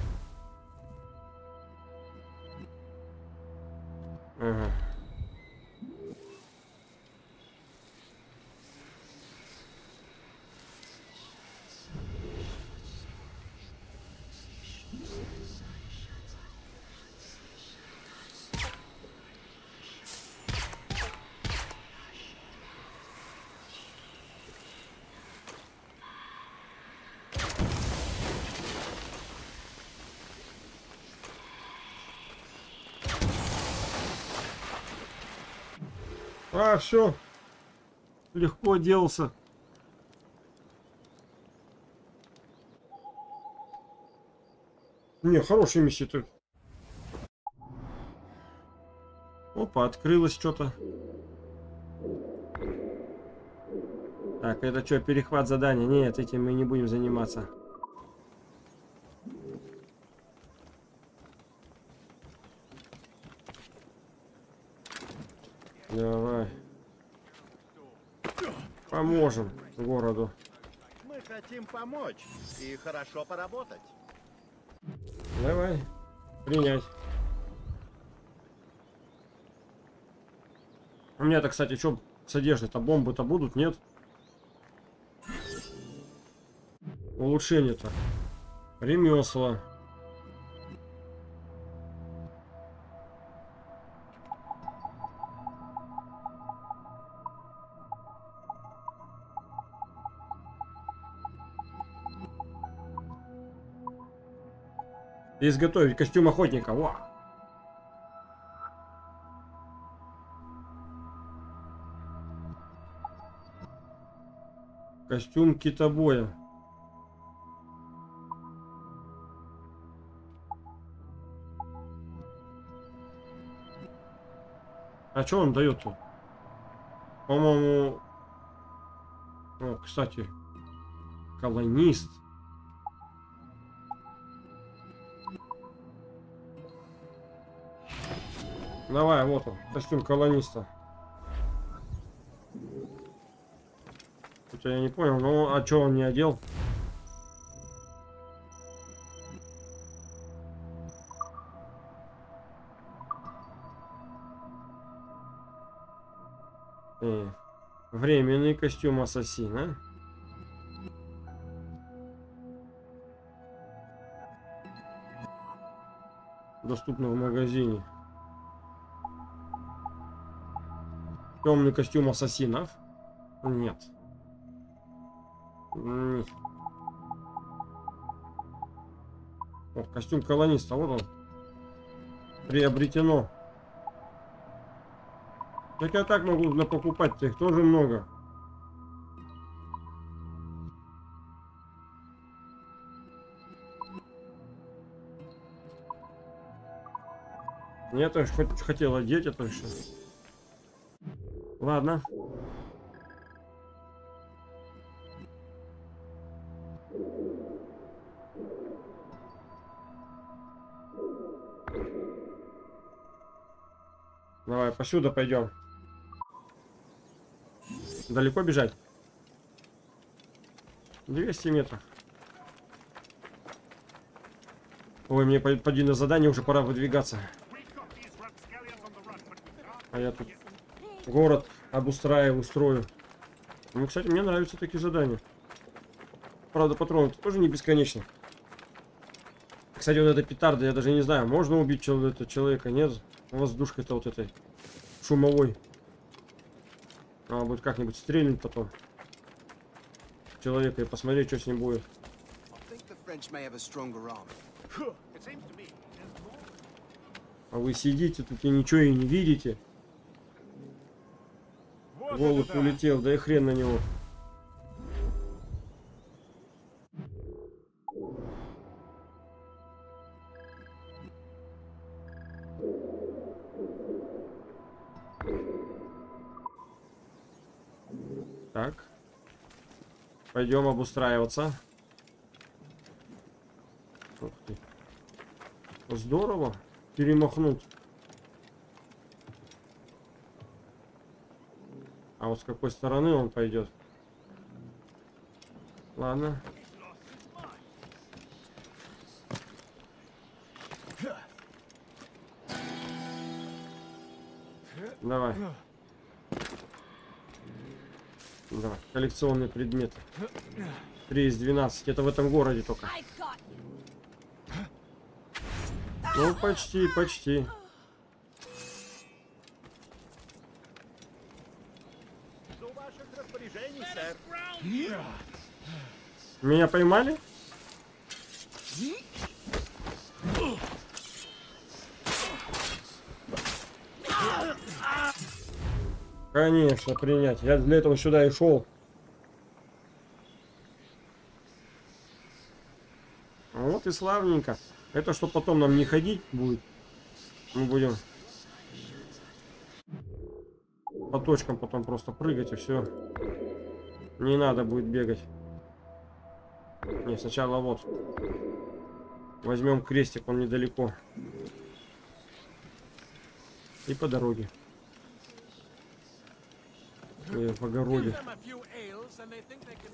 А, все. Легко делался. Не, хорошая миссия тут. Опа, открылось что-то. Так, это что, перехват задания? Нет, этим мы не будем заниматься. Давай. Поможем городу. Мы хотим помочь и хорошо поработать. Давай. Принять. У меня-то, кстати, что с одеждой-то бомбы-то будут, нет? Улучшение-то. Ремесла. Изготовить костюм охотника. Во! Костюм китобоя. А что он дает-то? По-моему... О, кстати, колонист. Давай, вот он, костюм колониста. Хотя я не понял, ну а что он не одел? Э, временный костюм ассасина. Доступно в магазине. Темный костюм ассасинов? Нет. Вот, костюм колониста, вот он. Приобретено. Так я так могу покупать, их тоже много. Я тоже хоть хотел одеть это все. Ладно. Давай, посюда пойдем. Далеко бежать? 200 метров. Ой, мне по, на задание уже пора выдвигаться. А я тут город обустраиваю, устрою. Ну, кстати, мне нравятся такие задания. Правда, патроны тоже не бесконечно. Кстати, вот эта петарда, я даже не знаю, можно убить человека, человека, нет? Воздушкой-то вот этой шумовой. Надо будет как-нибудь стрельнуть потом. Человека и посмотреть, что с ним будет. А вы сидите тут и ничего и не видите. Голубь улетел, да и хрен на него. Так. Пойдем обустраиваться. Ух ты. Здорово. Перемахнуть. Вот с какой стороны он пойдет? Ладно. Давай. Давай. Коллекционные предметы. 3 из 12. Это в этом городе только. Ну, почти, почти. До ваших распоряжений, сэр. Меня поймали? Конечно, принять. Я для этого сюда и шел. Вот и славненько. Это что потом нам не ходить будет. Мы будем по точкам потом просто прыгать и все. Не надо будет бегать. Не, сначала вот. Возьмем крестик, он недалеко. И по дороге. Или в огороде.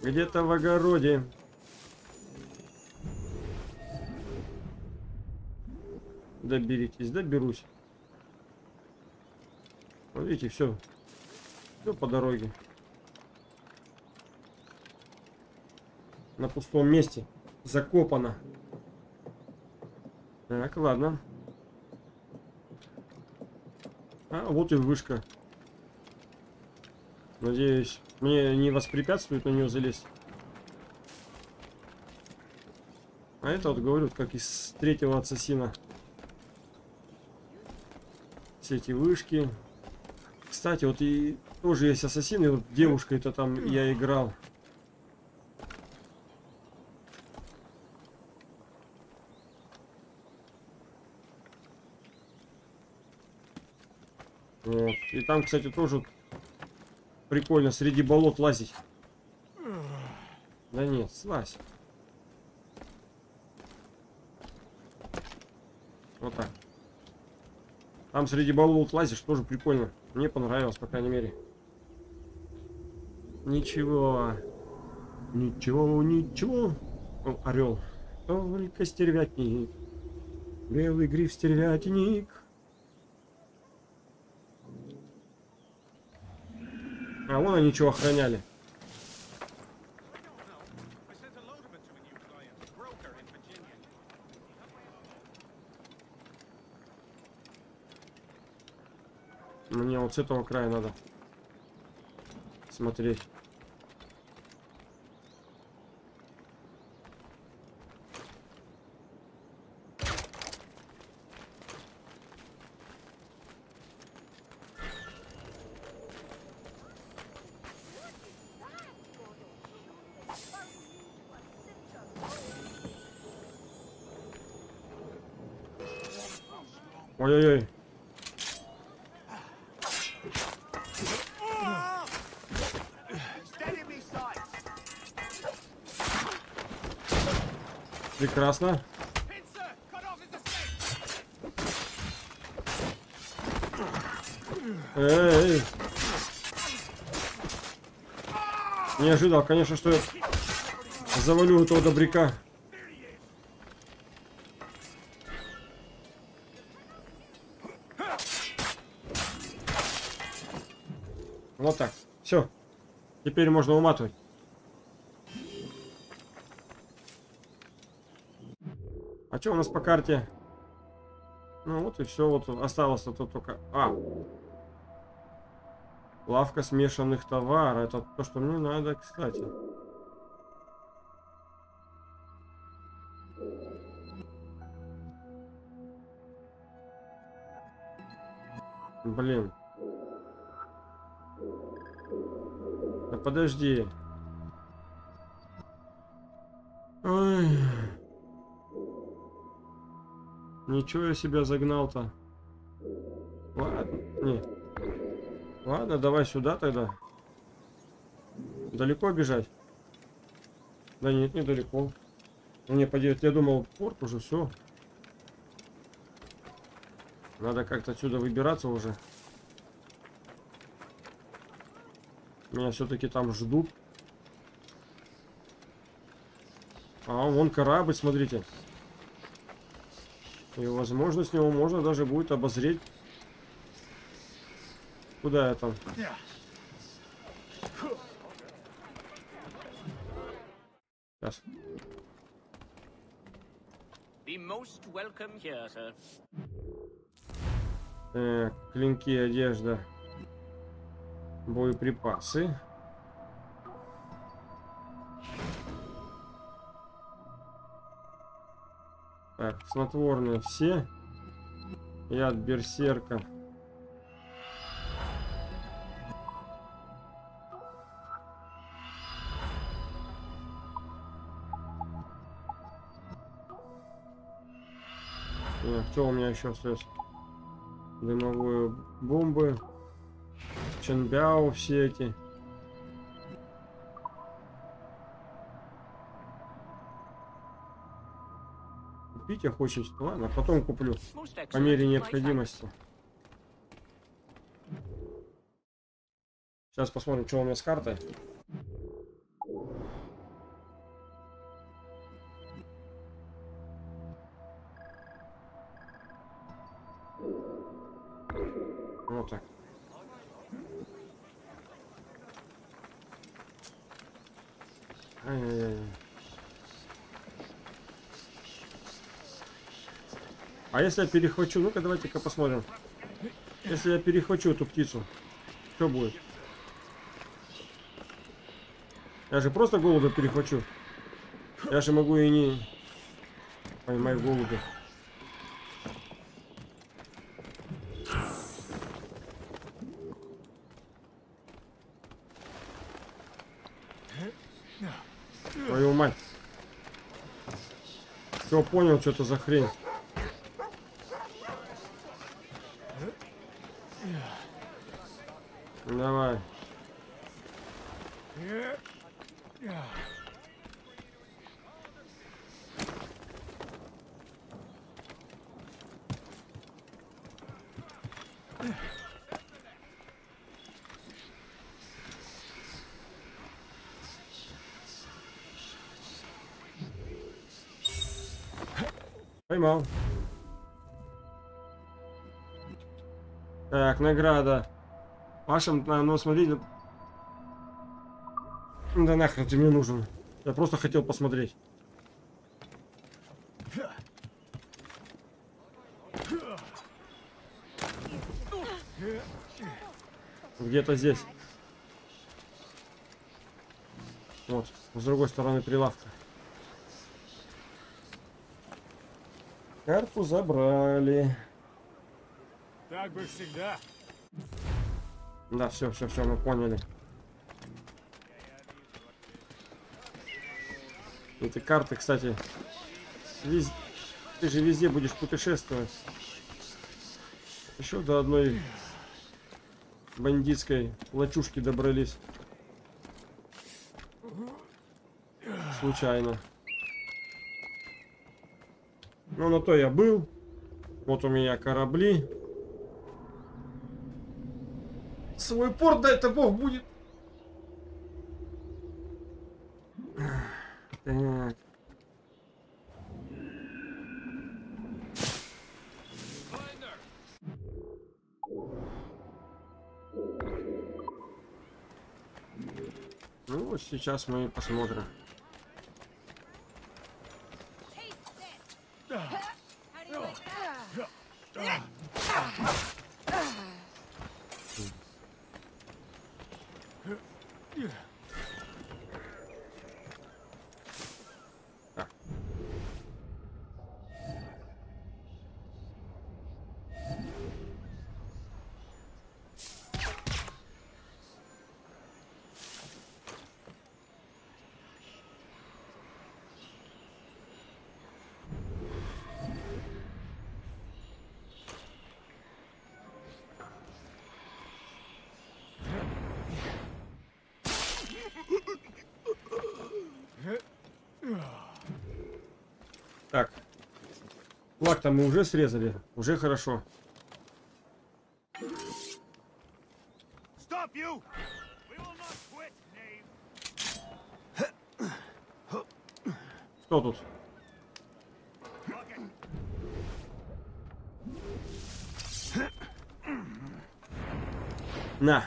Где-то в огороде. Доберитесь, доберусь. Вот видите, все. Все по дороге. На пустом месте. Закопано. Так, ладно. А, вот и вышка. Надеюсь, мне не воспрепятствует на нее залезть. А это вот говорю, как из третьего ассасина. Все эти вышки. Кстати, вот и тоже есть ассасины. Вот девушка это там я играл. Вот. И там, кстати, тоже прикольно среди болот лазить. Да нет, слазь. Вот так. Там среди болот лазишь, тоже прикольно. Мне понравилось, по крайней мере. Ничего. Ничего, ничего. О, орел. Только стервятник. Белый гриф стервятник. Вон они что охраняли. Мне вот с этого края надо смотреть. Прекрасно. Эй! Не ожидал, конечно, что я завалю этого добряка. Вот так. Все. Теперь можно уматывать. А что у нас по карте? Ну вот и все. Вот осталось -то только... А! Лавка смешанных товаров. Это то, что мне надо, кстати. Блин. Да подожди. Ничего я себя загнал-то. Ладно. Ладно, давай сюда тогда. Далеко бежать? Да нет, недалеко. Мне поделать, я думал, порт уже все. Надо как-то отсюда выбираться уже. Меня все-таки там ждут. А, вон корабль, смотрите. И, возможно, с него можно даже будет обозреть. Куда я там? Сейчас. Э, клинки, одежда, боеприпасы. Так, снотворные все. Яд берсерка. Так, что у меня еще остается? Дымовые бомбы. Ченбяо все эти. Купить я хочется. Ладно, потом куплю. По мере необходимости. Сейчас посмотрим, что у меня с картой. А если я перехвачу? Ну-ка, давайте-ка посмотрим. Если я перехвачу эту птицу, что будет? Я же просто голубя перехвачу. Я же могу и не поймать голубя. Твою мать. Все понял, что это за хрень. Пашем, на, ну смотрите. Да нахрен ты мне нужен. Я просто хотел посмотреть. Где-то здесь. Вот, с другой стороны прилавка. Карту забрали. Так бы всегда. Да, все, все, все, мы поняли. Эти карты, кстати, вез... ты же везде будешь путешествовать. Еще до одной бандитской лачушки добрались. Случайно. Ну, на то я был. Вот у меня корабли. Свой порт, да это бог будет. Так. Ну, сейчас мы посмотрим. Флаг-то мы уже срезали. Уже хорошо. Кто тут? На.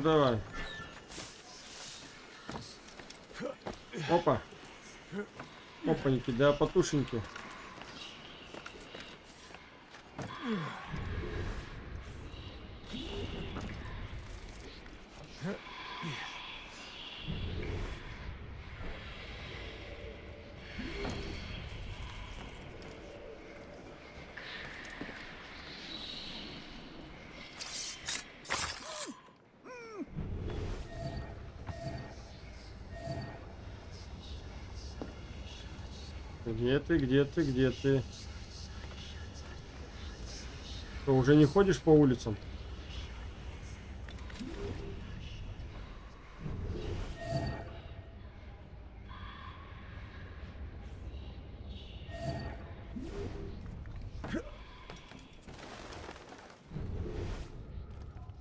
Ну давай. Опа. Опаньки, да потушеньки. Где ты, где ты, где ты? Что, уже не ходишь по улицам?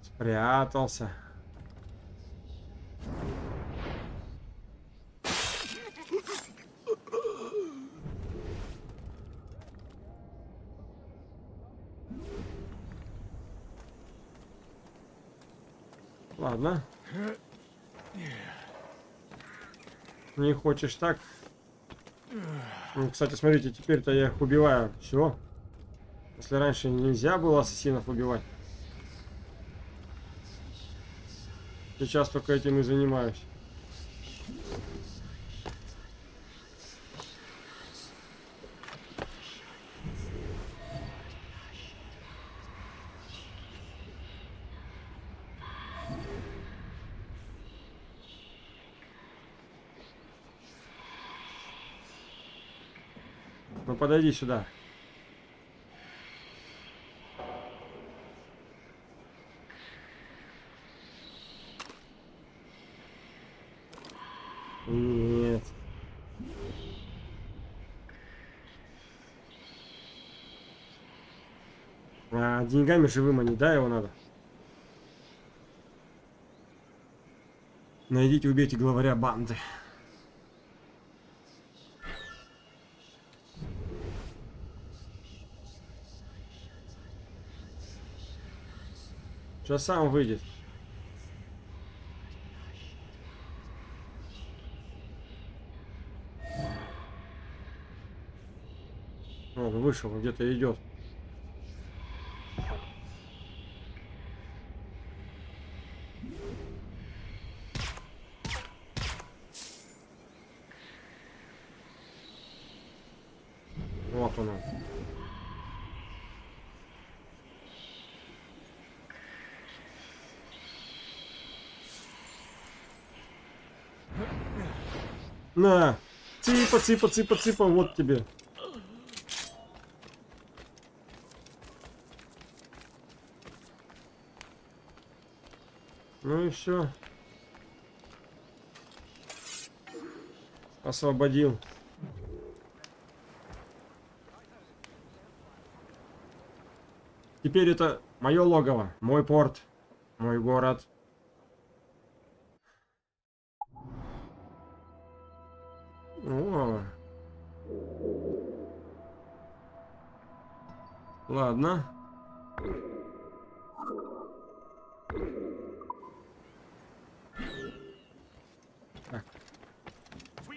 Спрятался. Ладно. Не хочешь так? Кстати, смотрите, теперь-то я их убиваю. Все. Если раньше нельзя было ассасинов убивать. Сейчас только этим и занимаюсь. Ну подойди сюда. Нет. А, деньгами живым они, да, его надо? Найдите, убейте главаря банды. Сейчас сам выйдет. Он вышел, где-то идет. Вот он. На! Цыпа, цыпа, цыпа, цыпа, вот тебе. Ну и все. Освободил. Теперь это мое логово, мой порт, мой город. Ладно.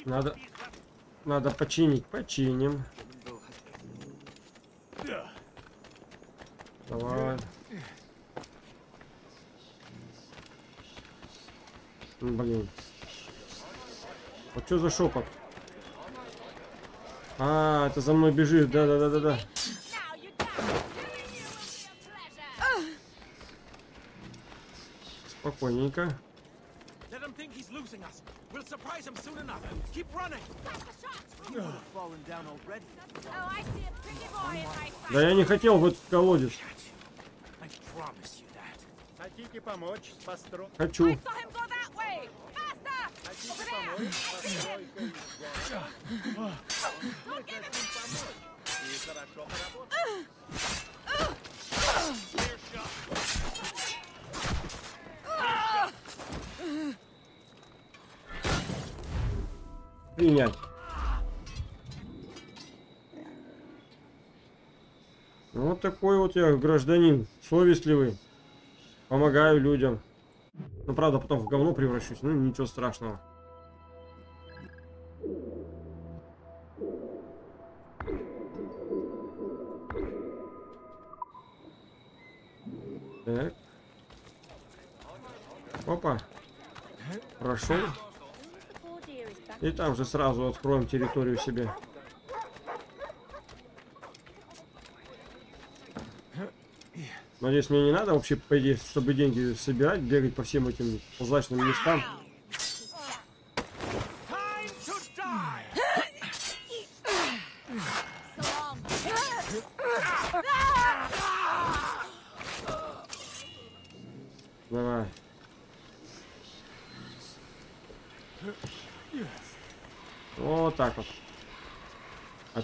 Надо... Надо починить. Починим. Давай. Блин. Вот что за шепот? А, это за мной бежишь, да-да-да-да-да. Sight. Да я не хотел в этот колодец. Хотите помочь? С постройкой? Хочу him go that way. Faster! Хотите Over there! помочь с постройкой? Don't give him И хорошо поработать. Принять. Вот такой вот я гражданин, совестливый. Помогаю людям. Ну, правда, потом в говно превращусь. Ну, ничего страшного. Так. Опа. Прошел. И там же сразу откроем территорию себе. Надеюсь, мне не надо вообще, по идее, чтобы деньги собирать, бегать по всем этим злачным местам. Time to die. So long. Давай. Вот так вот.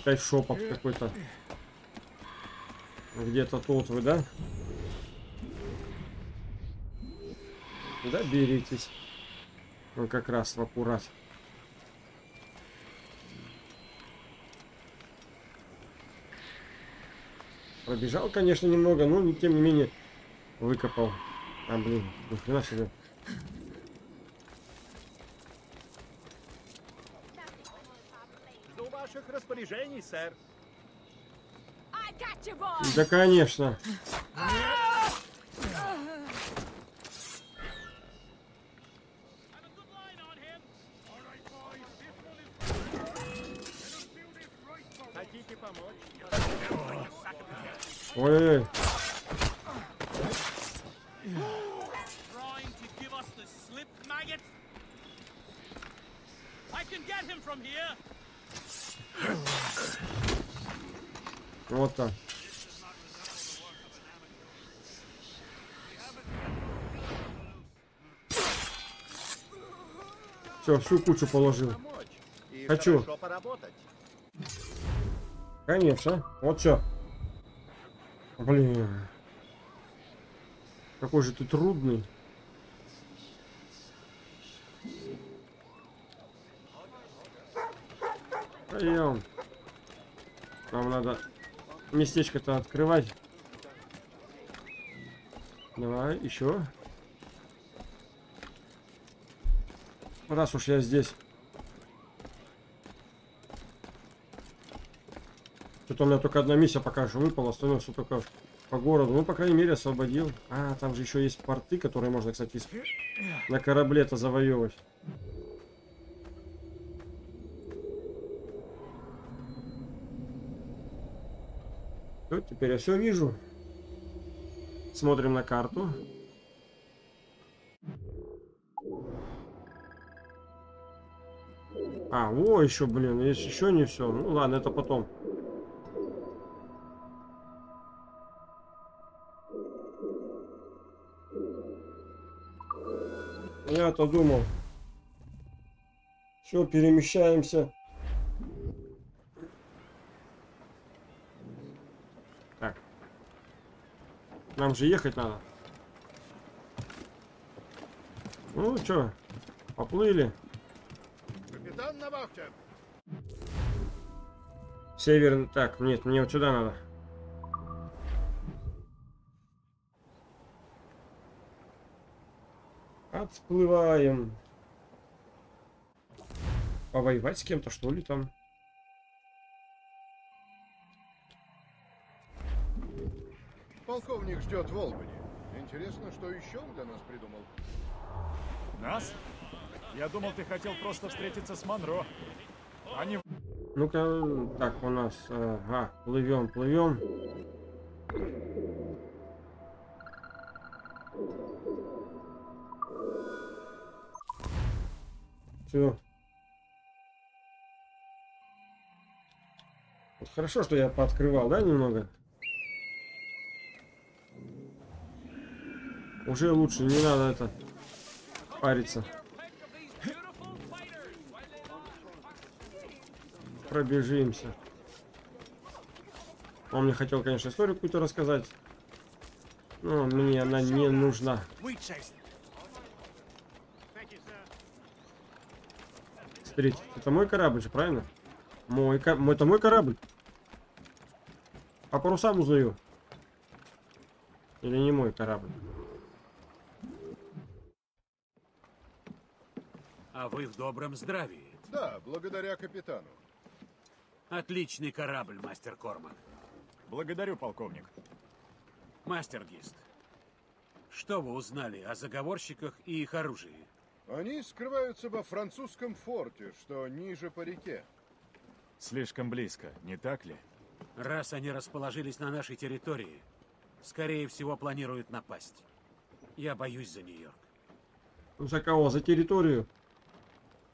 Опять шепот какой-то. Где-то тут вы, да? Да, беритесь. Ну, как раз в аккурат. Пробежал, конечно, немного, но тем не менее выкопал. А, блин, хрена себе. Right, folks. Хотите помочь? Ой-ой-ой. I can get him from here. Вот так. Все, всю кучу положил. Хочу. Конечно. Вот все. Блин. Какой же ты трудный. Пойдем. Нам надо местечко-то открывать. Давай, еще. Раз уж я здесь. Что-то у меня только одна миссия пока что выпала, остальное все только по городу. Ну, по крайней мере, освободил. А, там же еще есть порты, которые можно, кстати, на корабле-то завоевывать. Теперь я все вижу. Смотрим на карту. А, о, еще, блин, есть еще не все. Ну ладно, это потом. Я-то думал. Все, перемещаемся. Нам же ехать надо. Ну что, поплыли. Капитан на вахте. Северный. Так, нет, мне вот сюда надо. Отплываем. Повоевать с кем-то, что ли, там? Полковник ждет в Олбани. Интересно, что еще он для нас придумал. Нас? Я думал, ты хотел просто встретиться с Монро. Не... Ну-ка, так, у нас... Ага, плывем, плывем. Все. Хорошо, что я пооткрывал, да, немного? Уже лучше, не надо это париться. Пробежимся. Он мне хотел, конечно, историю какую-то рассказать. Но мне она не нужна. Смотрите, это мой корабль же, правильно? Мой, мой это мой корабль. По парусам узнаю. Или не мой корабль? А вы в добром здравии. Да, благодаря капитану. Отличный корабль, мастер Кормак. Благодарю, полковник. Мастер Гист, что вы узнали о заговорщиках и их оружии? Они скрываются во французском форте, что ниже по реке. Слишком близко, не так ли? Раз они расположились на нашей территории, скорее всего, планируют напасть. Я боюсь за Нью-Йорк. За кого? За территорию?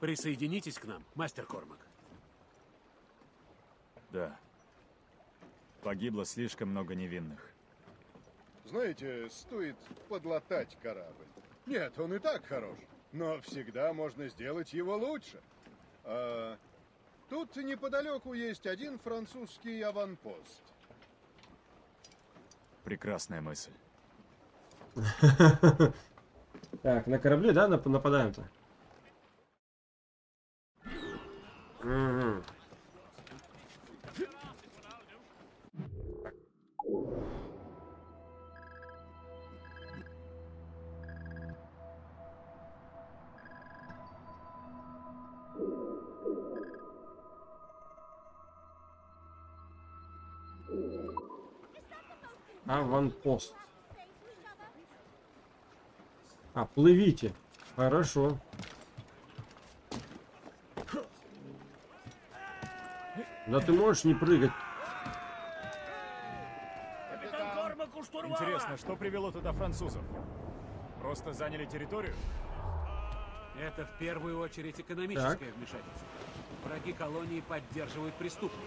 Присоединитесь к нам, мастер Кормак. Да. Погибло слишком много невинных. Знаете, стоит подлатать корабль. Нет, он и так хорош, но всегда можно сделать его лучше. А, тут неподалеку есть один французский аванпост. Прекрасная мысль. Так, на корабле, да, нап- нападаем-то? Мгм. Аванпост. А, плывите. Хорошо. Да ты можешь не прыгать. Интересно, что привело туда французов? Просто заняли территорию? Это в первую очередь экономическое вмешательство. Враги колонии поддерживают преступников.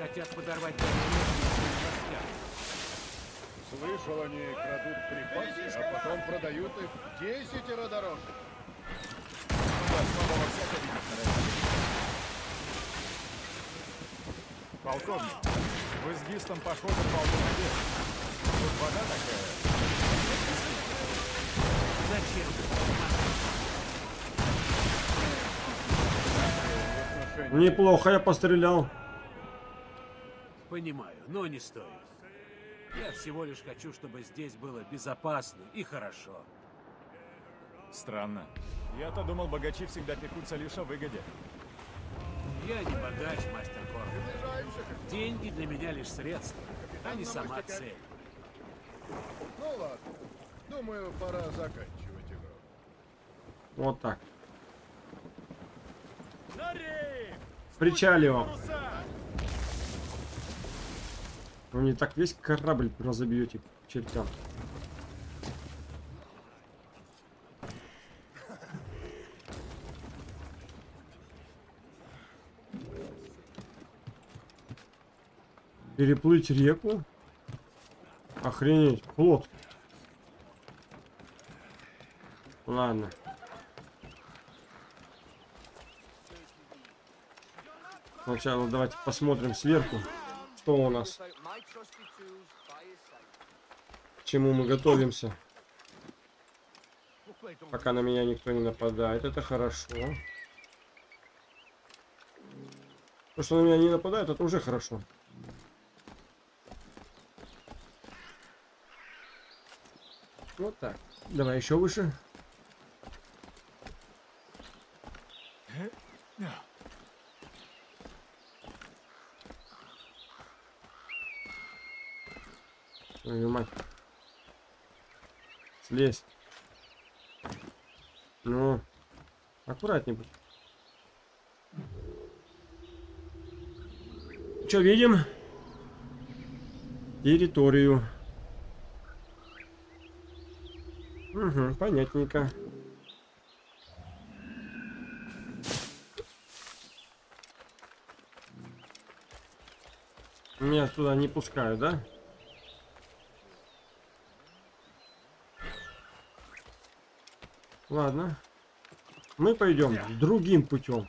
Хотят подорвать. Слышал, они крадут припасы, а потом продают их в десятеро дороже. Полковник, вы с Гистом похожи по воде. Тут вода такая. Зачем? Неплохо я пострелял. Понимаю, но не стоит. Я всего лишь хочу, чтобы здесь было безопасно и хорошо. Странно. Я-то думал, богачи всегда пекутся лишь о выгоде. Я не богач, мастер. Деньги для меня лишь средство, а не сама цель. Ну ладно. Думаю, пора заканчивать игру. Вот так. Причаливаем. Вы не так весь корабль разобьете к чертям. Переплыть реку? Охренеть, плот. Ладно. Сначала давайте посмотрим сверху, что у нас, к чему мы готовимся. Пока на меня никто не нападает, это хорошо. То, что на меня не нападают, это уже хорошо. Вот так. Давай еще выше. Твою мать. Слезь. Ну, аккуратнее. Что видим? Территорию. Угу, понятненько. Меня туда не пускают, да? Ладно. Мы пойдем другим путем.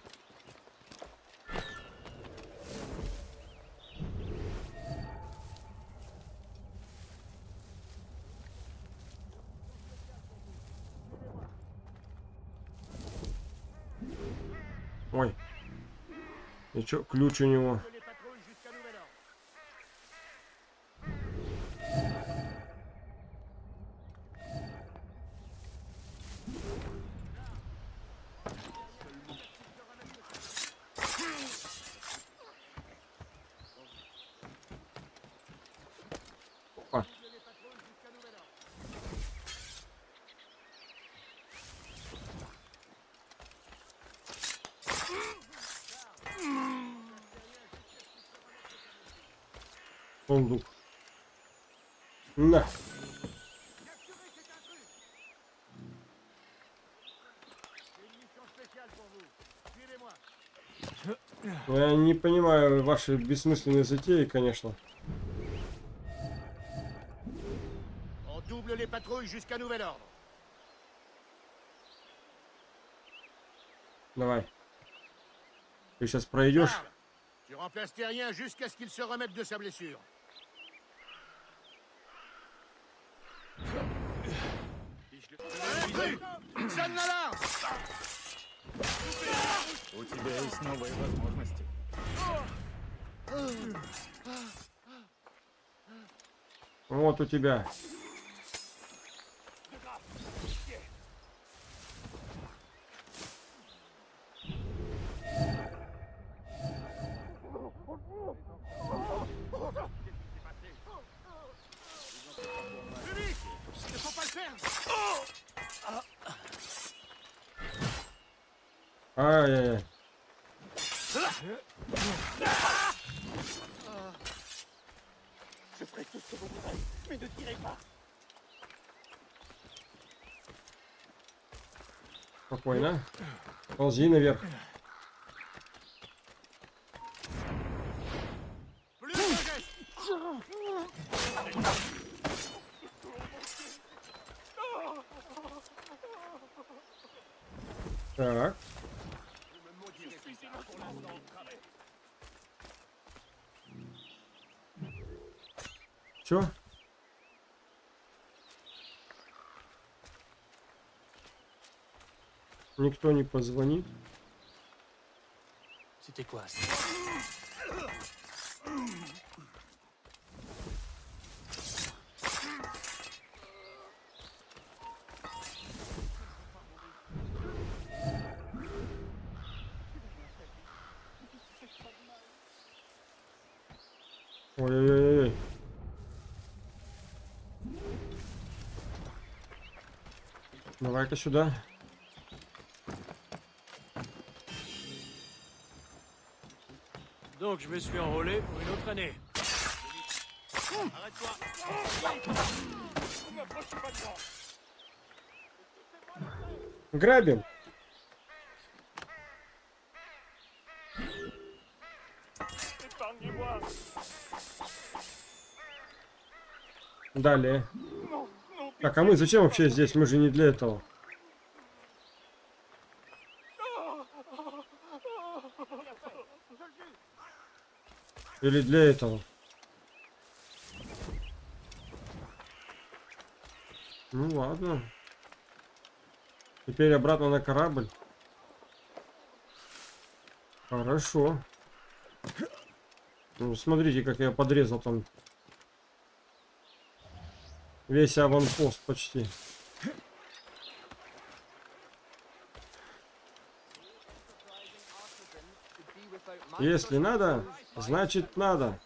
Ой. Чё, ключ у него? Опа. Сундук. На. Я не понимаю ваши бессмысленные затеи, конечно. Давай. Ты сейчас пройдешь. Tu remplaces Terrien jusqu'à ce qu'il se remette de sa blessure. Intrus Sonne l'alarme У тебя есть новые возможности. Вот у тебя. Plus mais ne tirez pas Спокойно. Ползи наверх. Так. Все? Никто не позвонит. Quoi ça Ой-ой-ой. Давай-ка сюда. Donc je me suis enrôlé pour une autre année. Arrête-toi Грабим. Далее. Так, а мы зачем вообще здесь? Мы же не для этого. Или для этого? Ну ладно. Теперь обратно на корабль. Хорошо. Ну, смотрите, как я подрезал там. Весь аванпост почти. Если надо, значит надо.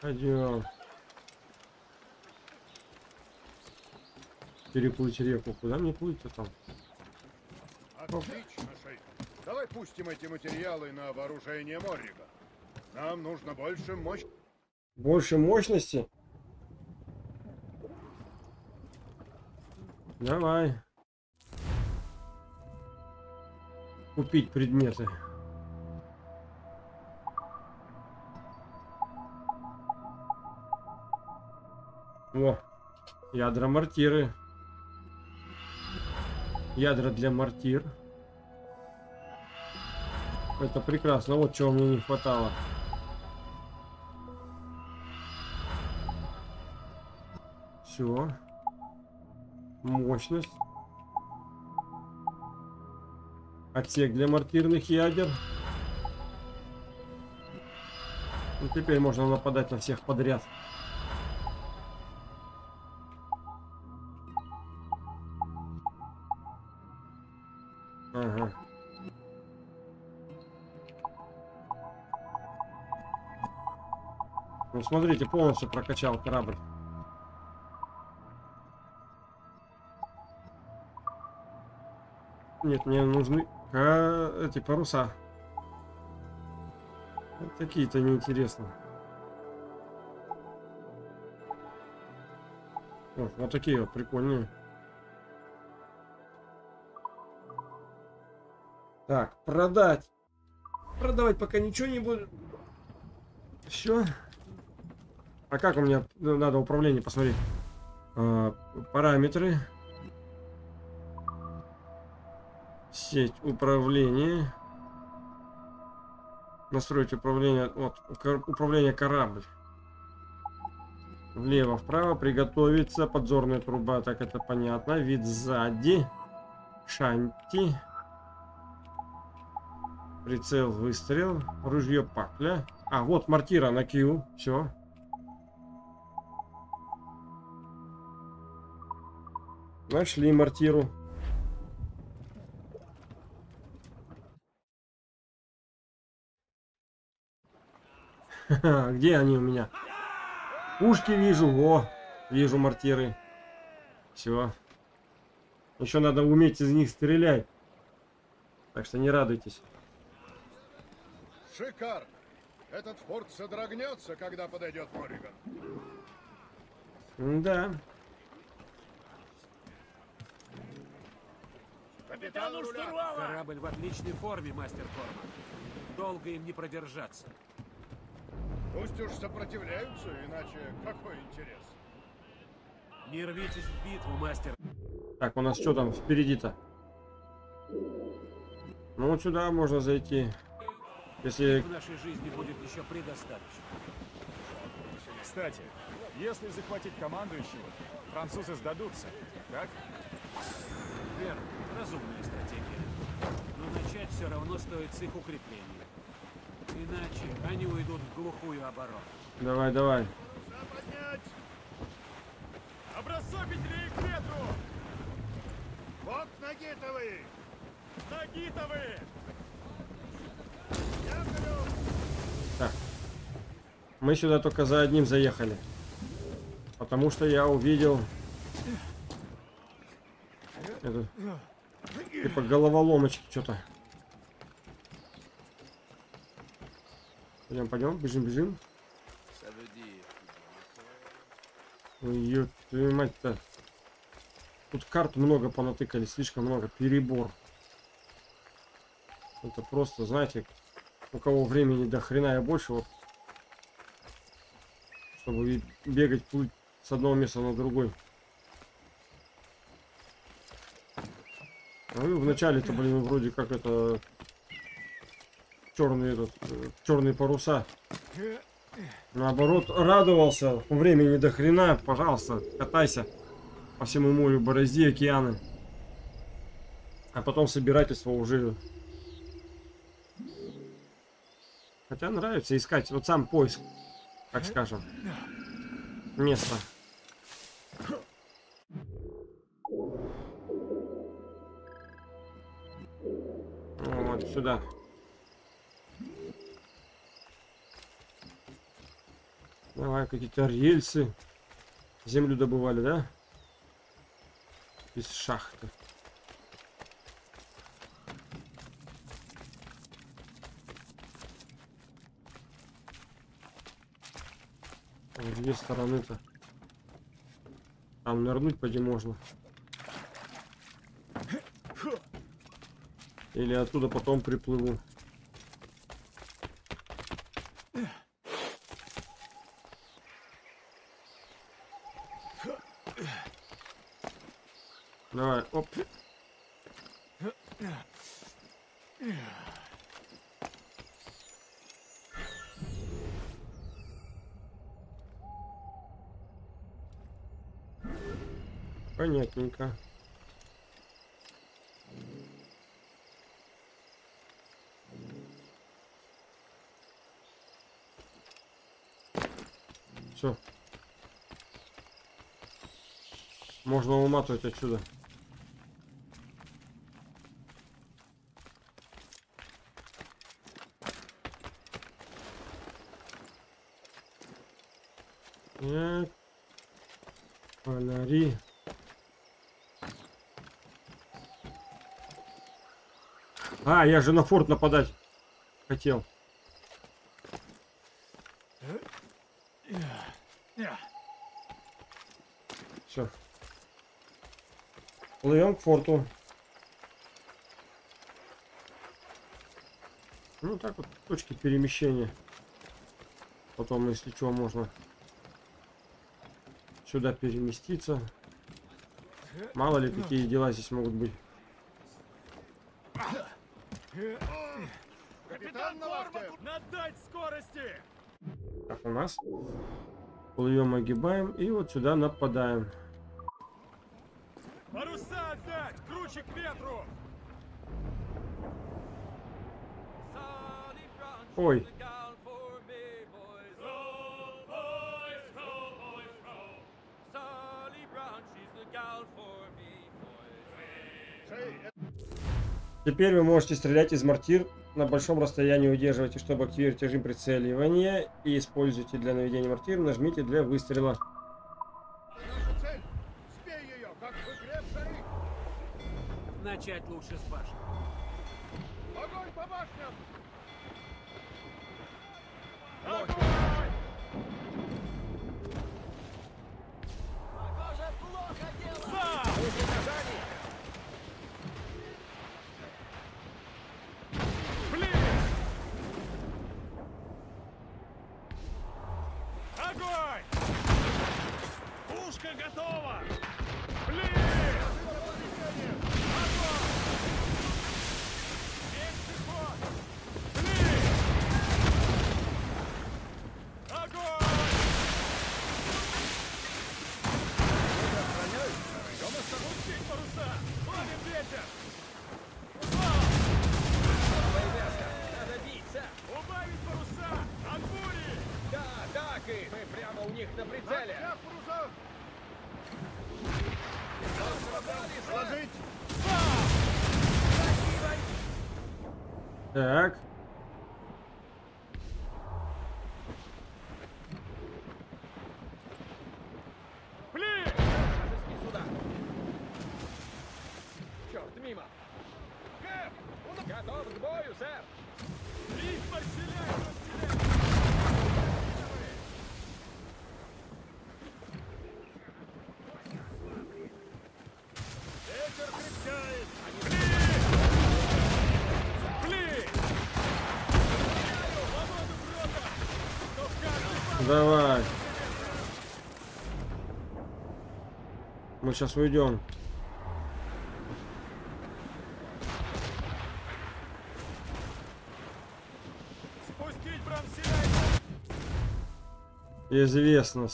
Пойдем. Переплыть реку. Куда мне плыть-то там? Отлично, Шейк. Давай пустим эти материалы на вооружение Моррига. Нам нужно больше мощь. Больше мощности? Давай. Купить предметы. О, ядра мортиры. Ядра для мортир. Это прекрасно. Вот чего мне не хватало. Все. Мощность. Отсек для мортирных ядер. Ну, теперь можно нападать на всех подряд. Ага. Ну, смотрите, полностью прокачал корабль. Нет, мне нужны а, эти паруса. Вот Такие-то неинтересно. Вот, вот такие вот прикольные. Так, продать. Продавать пока ничего не буду. Все. А как у меня ну, надо управление посмотреть? А, параметры. Сеть управления. Настроить управление. Вот, управление корабль. Влево, вправо. Приготовиться. Подзорная труба. Так, это понятно. Вид сзади. Шанти. Прицел, выстрел. Ружье, пакля. А, вот мортира на Q. Все. Нашли мортиру. Где они у меня? Пушки вижу. О, вижу мортиры. Все. Еще надо уметь из них стрелять. Так что не радуйтесь. Шикарно. Этот форт содрогнется, когда подойдет Морриган. Да. Капитану штурвала! Корабль в отличной форме, мастер Корман. Долго им не продержаться. Пусть уж сопротивляются, иначе какой интерес? Не рвитесь в битву, мастер. Так, у нас что там впереди-то? Ну вот сюда можно зайти. Если... В нашей жизни будет еще предостаточно. Кстати, если захватить командующего, французы сдадутся, так? Верно, разумная стратегия. Но начать все равно стоит с их укрепления. Иначе они уйдут в глухую оборону. Давай, давай. Образцовителей к ветру! Вот ноги-то вы! Ноги-то вы! Так. Мы сюда только за одним заехали. Потому что я увидел... Это... Типа головоломочки что-то. Пойдем, пойдем, бежим, бежим. Ой, твою мать-то. Тут карт много понатыкали, слишком много, перебор. Это просто, знаете, у кого времени до хрена и больше, вот, чтобы бегать, плыть с одного места на другой. Ну, в начале-то, блин, вроде как это черные, этот, э, черные паруса. Наоборот, радовался. Времени до хрена. Пожалуйста, катайся по всему морю, борозди океаны. А потом собирательство уже... Хотя нравится искать. Вот сам поиск, так скажем. Место. Вот сюда. Давай, какие-то рельсы. Землю добывали, да? Из шахты. А с две стороны-то. Там нырнуть поди можно. Или оттуда потом приплыву. Давай, оп. Понятненько. Все. Можно уматывать отсюда. Так. Фонари. А, я же на форт нападать хотел. Все. Плывем к форту. Ну так вот, точки перемещения. Потом, если что, можно сюда переместиться. Мало ли, какие дела здесь могут быть. Капитан Кормак, надать скорости! Так, у нас. Плывем, огибаем и вот сюда нападаем. Паруса отдать! Круче к ветру! Ой. Теперь вы можете стрелять из мортир на большом расстоянии удерживайте, чтобы активировать режим прицеливания и используйте для наведения мортир, нажмите для выстрела. Ее! Начать лучше с башни. Мы сейчас уйдем. Спустить бронзеляй! Известно.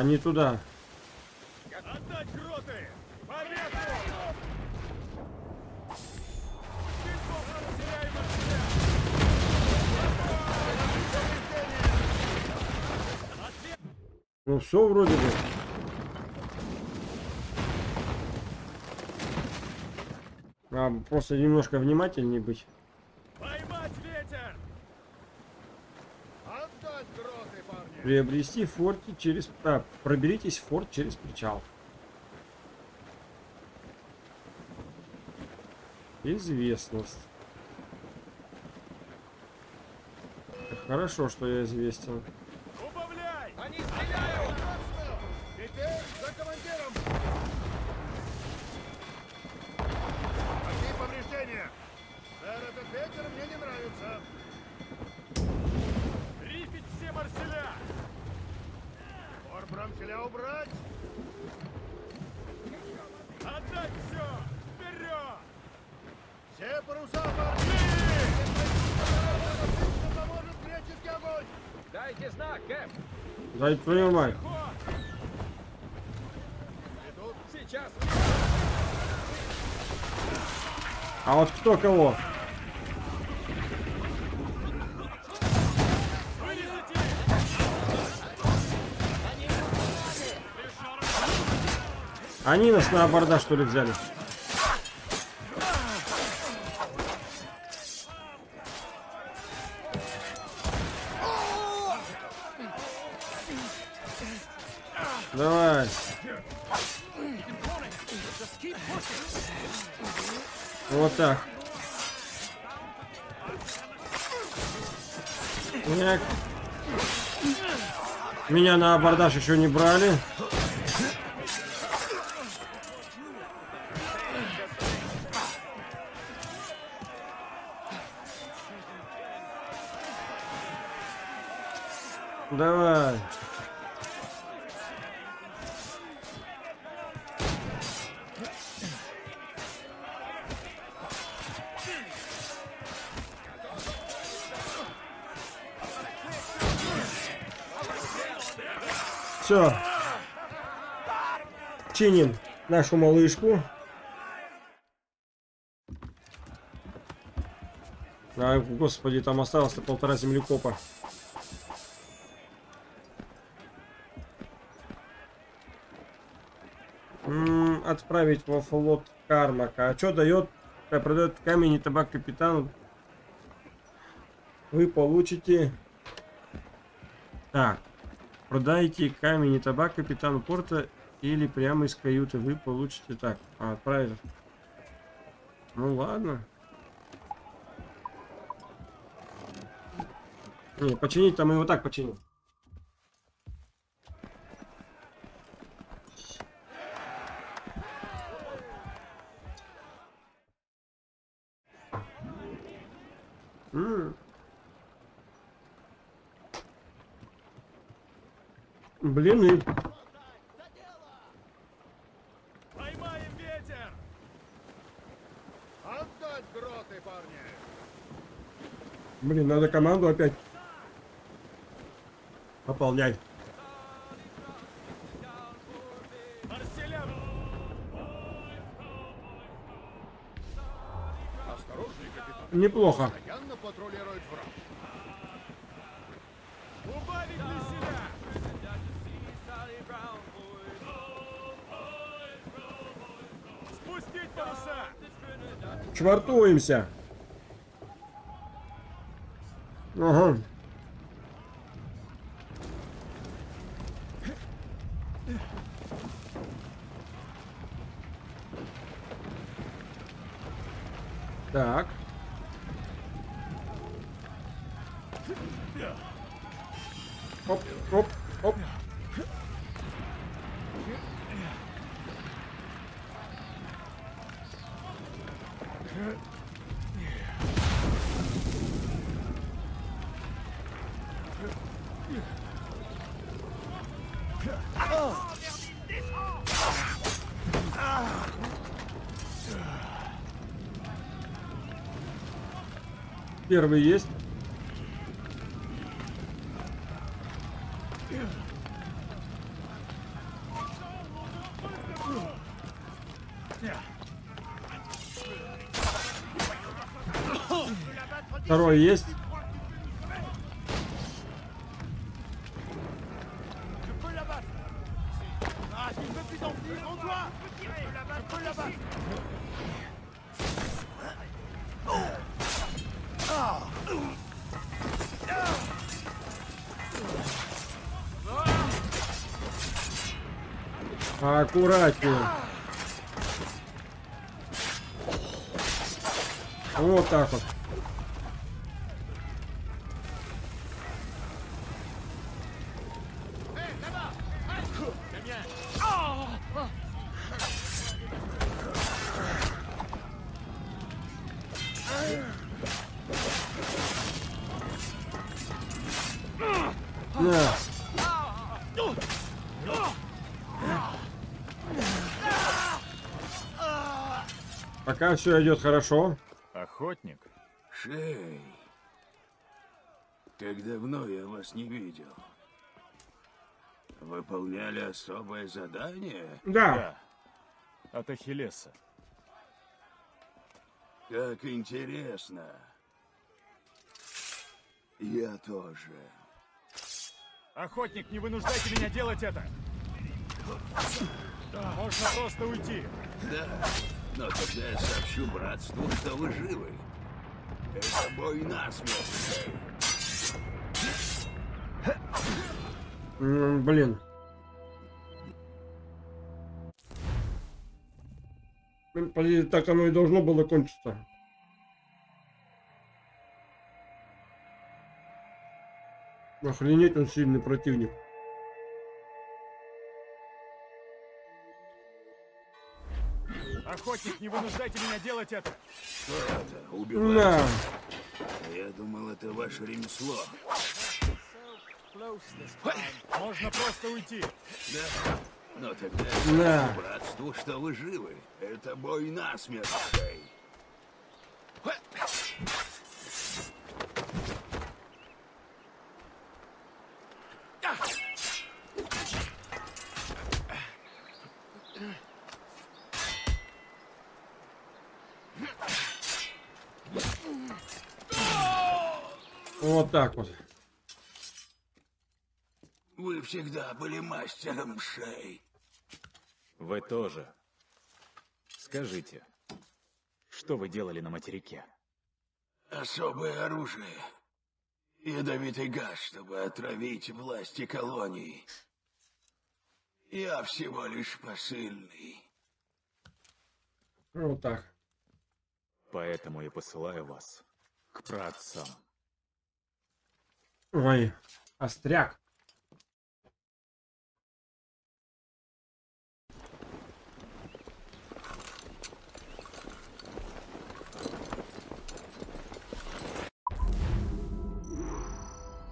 а не туда. Ну все вроде бы. А, просто немножко внимательнее быть. Приобрести в форте через... А, проберитесь в форт через причал. Известность. Хорошо, что я известен. Какие повреждения? Сэр, этот ветер мне не нравится. Орбрамселя убрать! Отдать все! Вперед! Все паруса парни! Отлично поможет греческий огонь! Дайте знак, Кэп! Дай твою мать. Идут сейчас! А вот кто кого? Они нас на борда что ли взяли? Давай. Вот так. Нет. Меня на абордаж еще не брали. Чиним нашу малышку. А, господи, там осталось-то полтора землекопа. М, отправить во флот Кармака. А что дает? Э, Продает камень и табак капитану. Вы получите... Так. Продайте камень и табак капитану порта или прямо из каюты. Вы получите... Так, а, отправить. Ну ладно. Не, починить-то мы его так починим. М. Блины. Поймаем ветер! Отдать гроты, парни! Блин, надо команду опять капитан. Неплохо. Швартуемся. Ага. Первый есть. Второй есть. Аккуратнее. Вот так вот. Пока все идет хорошо. Охотник? Шей, как давно я вас не видел. Выполняли особое задание? Да. От Ахиллеса. Как интересно. Я тоже. Охотник, не вынуждайте меня делать это! Можно просто уйти. Да, но тогда я сообщу братству, что вы живы. Это бой насмерть. М, Блин. Так оно и должно было кончиться. Охренеть, он сильный противник. Охотник, не вынуждайте меня делать это! Что это? Убивать? На. Я думал, это ваше ремесло. Можно просто уйти. Да. Но тогда сообщу братству, что вы живы. Это бой насмерть. Вот так вот. Вы всегда были мастером шей. Вы тоже. Скажите, что вы делали на материке? Особое оружие. Ядовитый газ, чтобы отравить власти колоний. Я всего лишь посыльный. Вот так. Поэтому я посылаю вас к праотцам. Ой, остряк.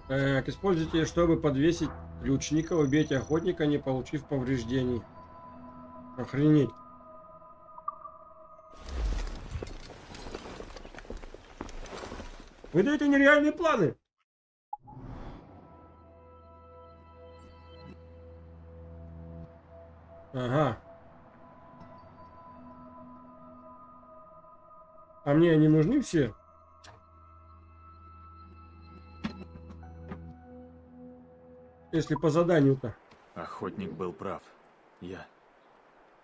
Так, используйте, чтобы подвесить ключника, убейте охотника, не получив повреждений. Охренеть. Вы даете нереальные планы. Ага. А мне они нужны все? Если по заданию-то. Охотник был прав. Я...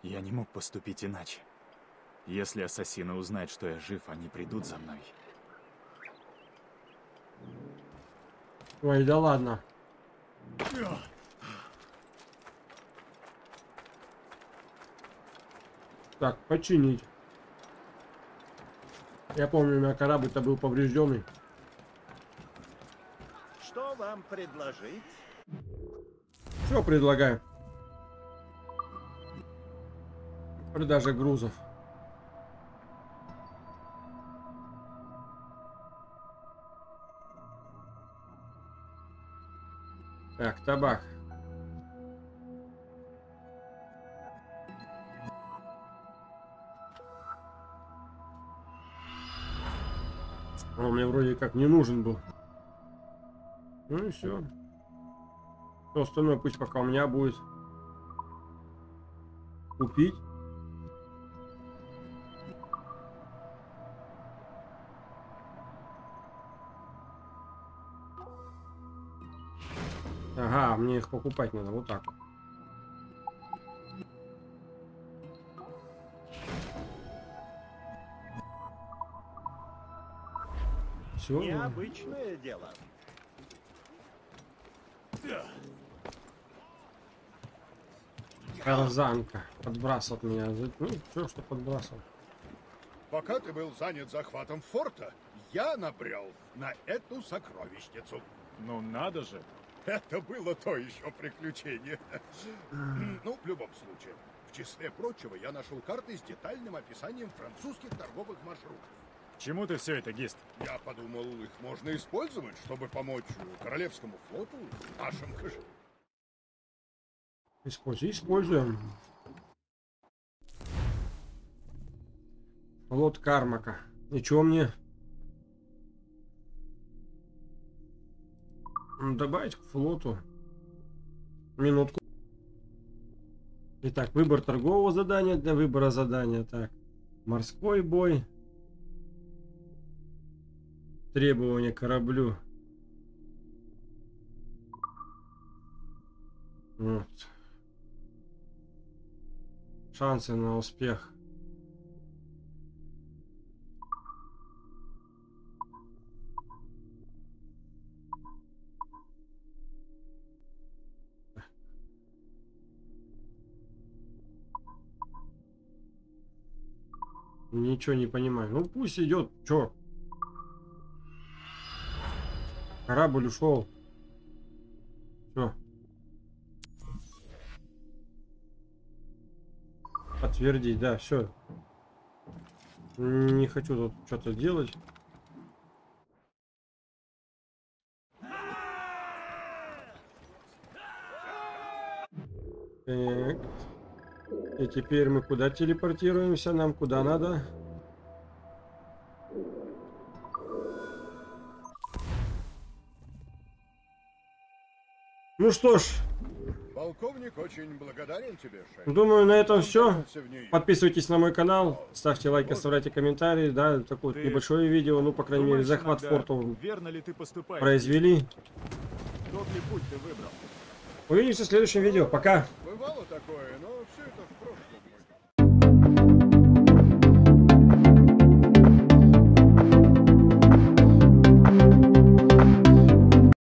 Я не мог поступить иначе. Если ассасины узнают, что я жив, они придут за мной. Ой, да ладно. Так, починить. Я помню, у меня корабль-то был поврежденный. Что вам предложить? Что предлагаю? Продажа грузов. Так, табак. Он мне вроде как не нужен был. Ну и все. Все остальное пусть пока у меня будет. Купить. Ага, мне их покупать надо вот так. вот. Все. Необычное дело. Тарзанка. Подбрасывает меня. Ну, что, что подбрасывал. Пока ты был занят захватом форта, я набрел на эту сокровищницу. Ну надо же. Это было то еще приключение. Ну, в любом случае. В числе прочего, я нашел карты с детальным описанием французских торговых маршрутов. К чему ты все это, Гист? Я подумал, их можно использовать, чтобы помочь Королевскому флоту в нашем кошельке. Используй, используем. Флот Кармака. Ничего мне. Добавить к флоту. Минутку. Итак, выбор торгового задания для выбора задания. Так, морской бой. Требования кораблю. Вот. Шансы на успех. Ничего не понимаю. Ну пусть идет. Чё? Корабль ушел. Все. Подтвердить, да, все. Не хочу тут что-то делать. Так. И теперь мы куда телепортируемся? Нам куда надо? Ну что ж, Полковник очень благодарен тебе, Шейн. думаю, на этом все. Подписывайтесь на мой канал, ставьте лайки, оставляйте комментарии. Да, такое вот Ты небольшое видео, ну, по крайней мере, захват форта Верно ли ты поступаешь? произвели. Тот ли путь ты выбрал? Увидимся в следующем видео. Пока! Бывало такое, но все это в прошлом.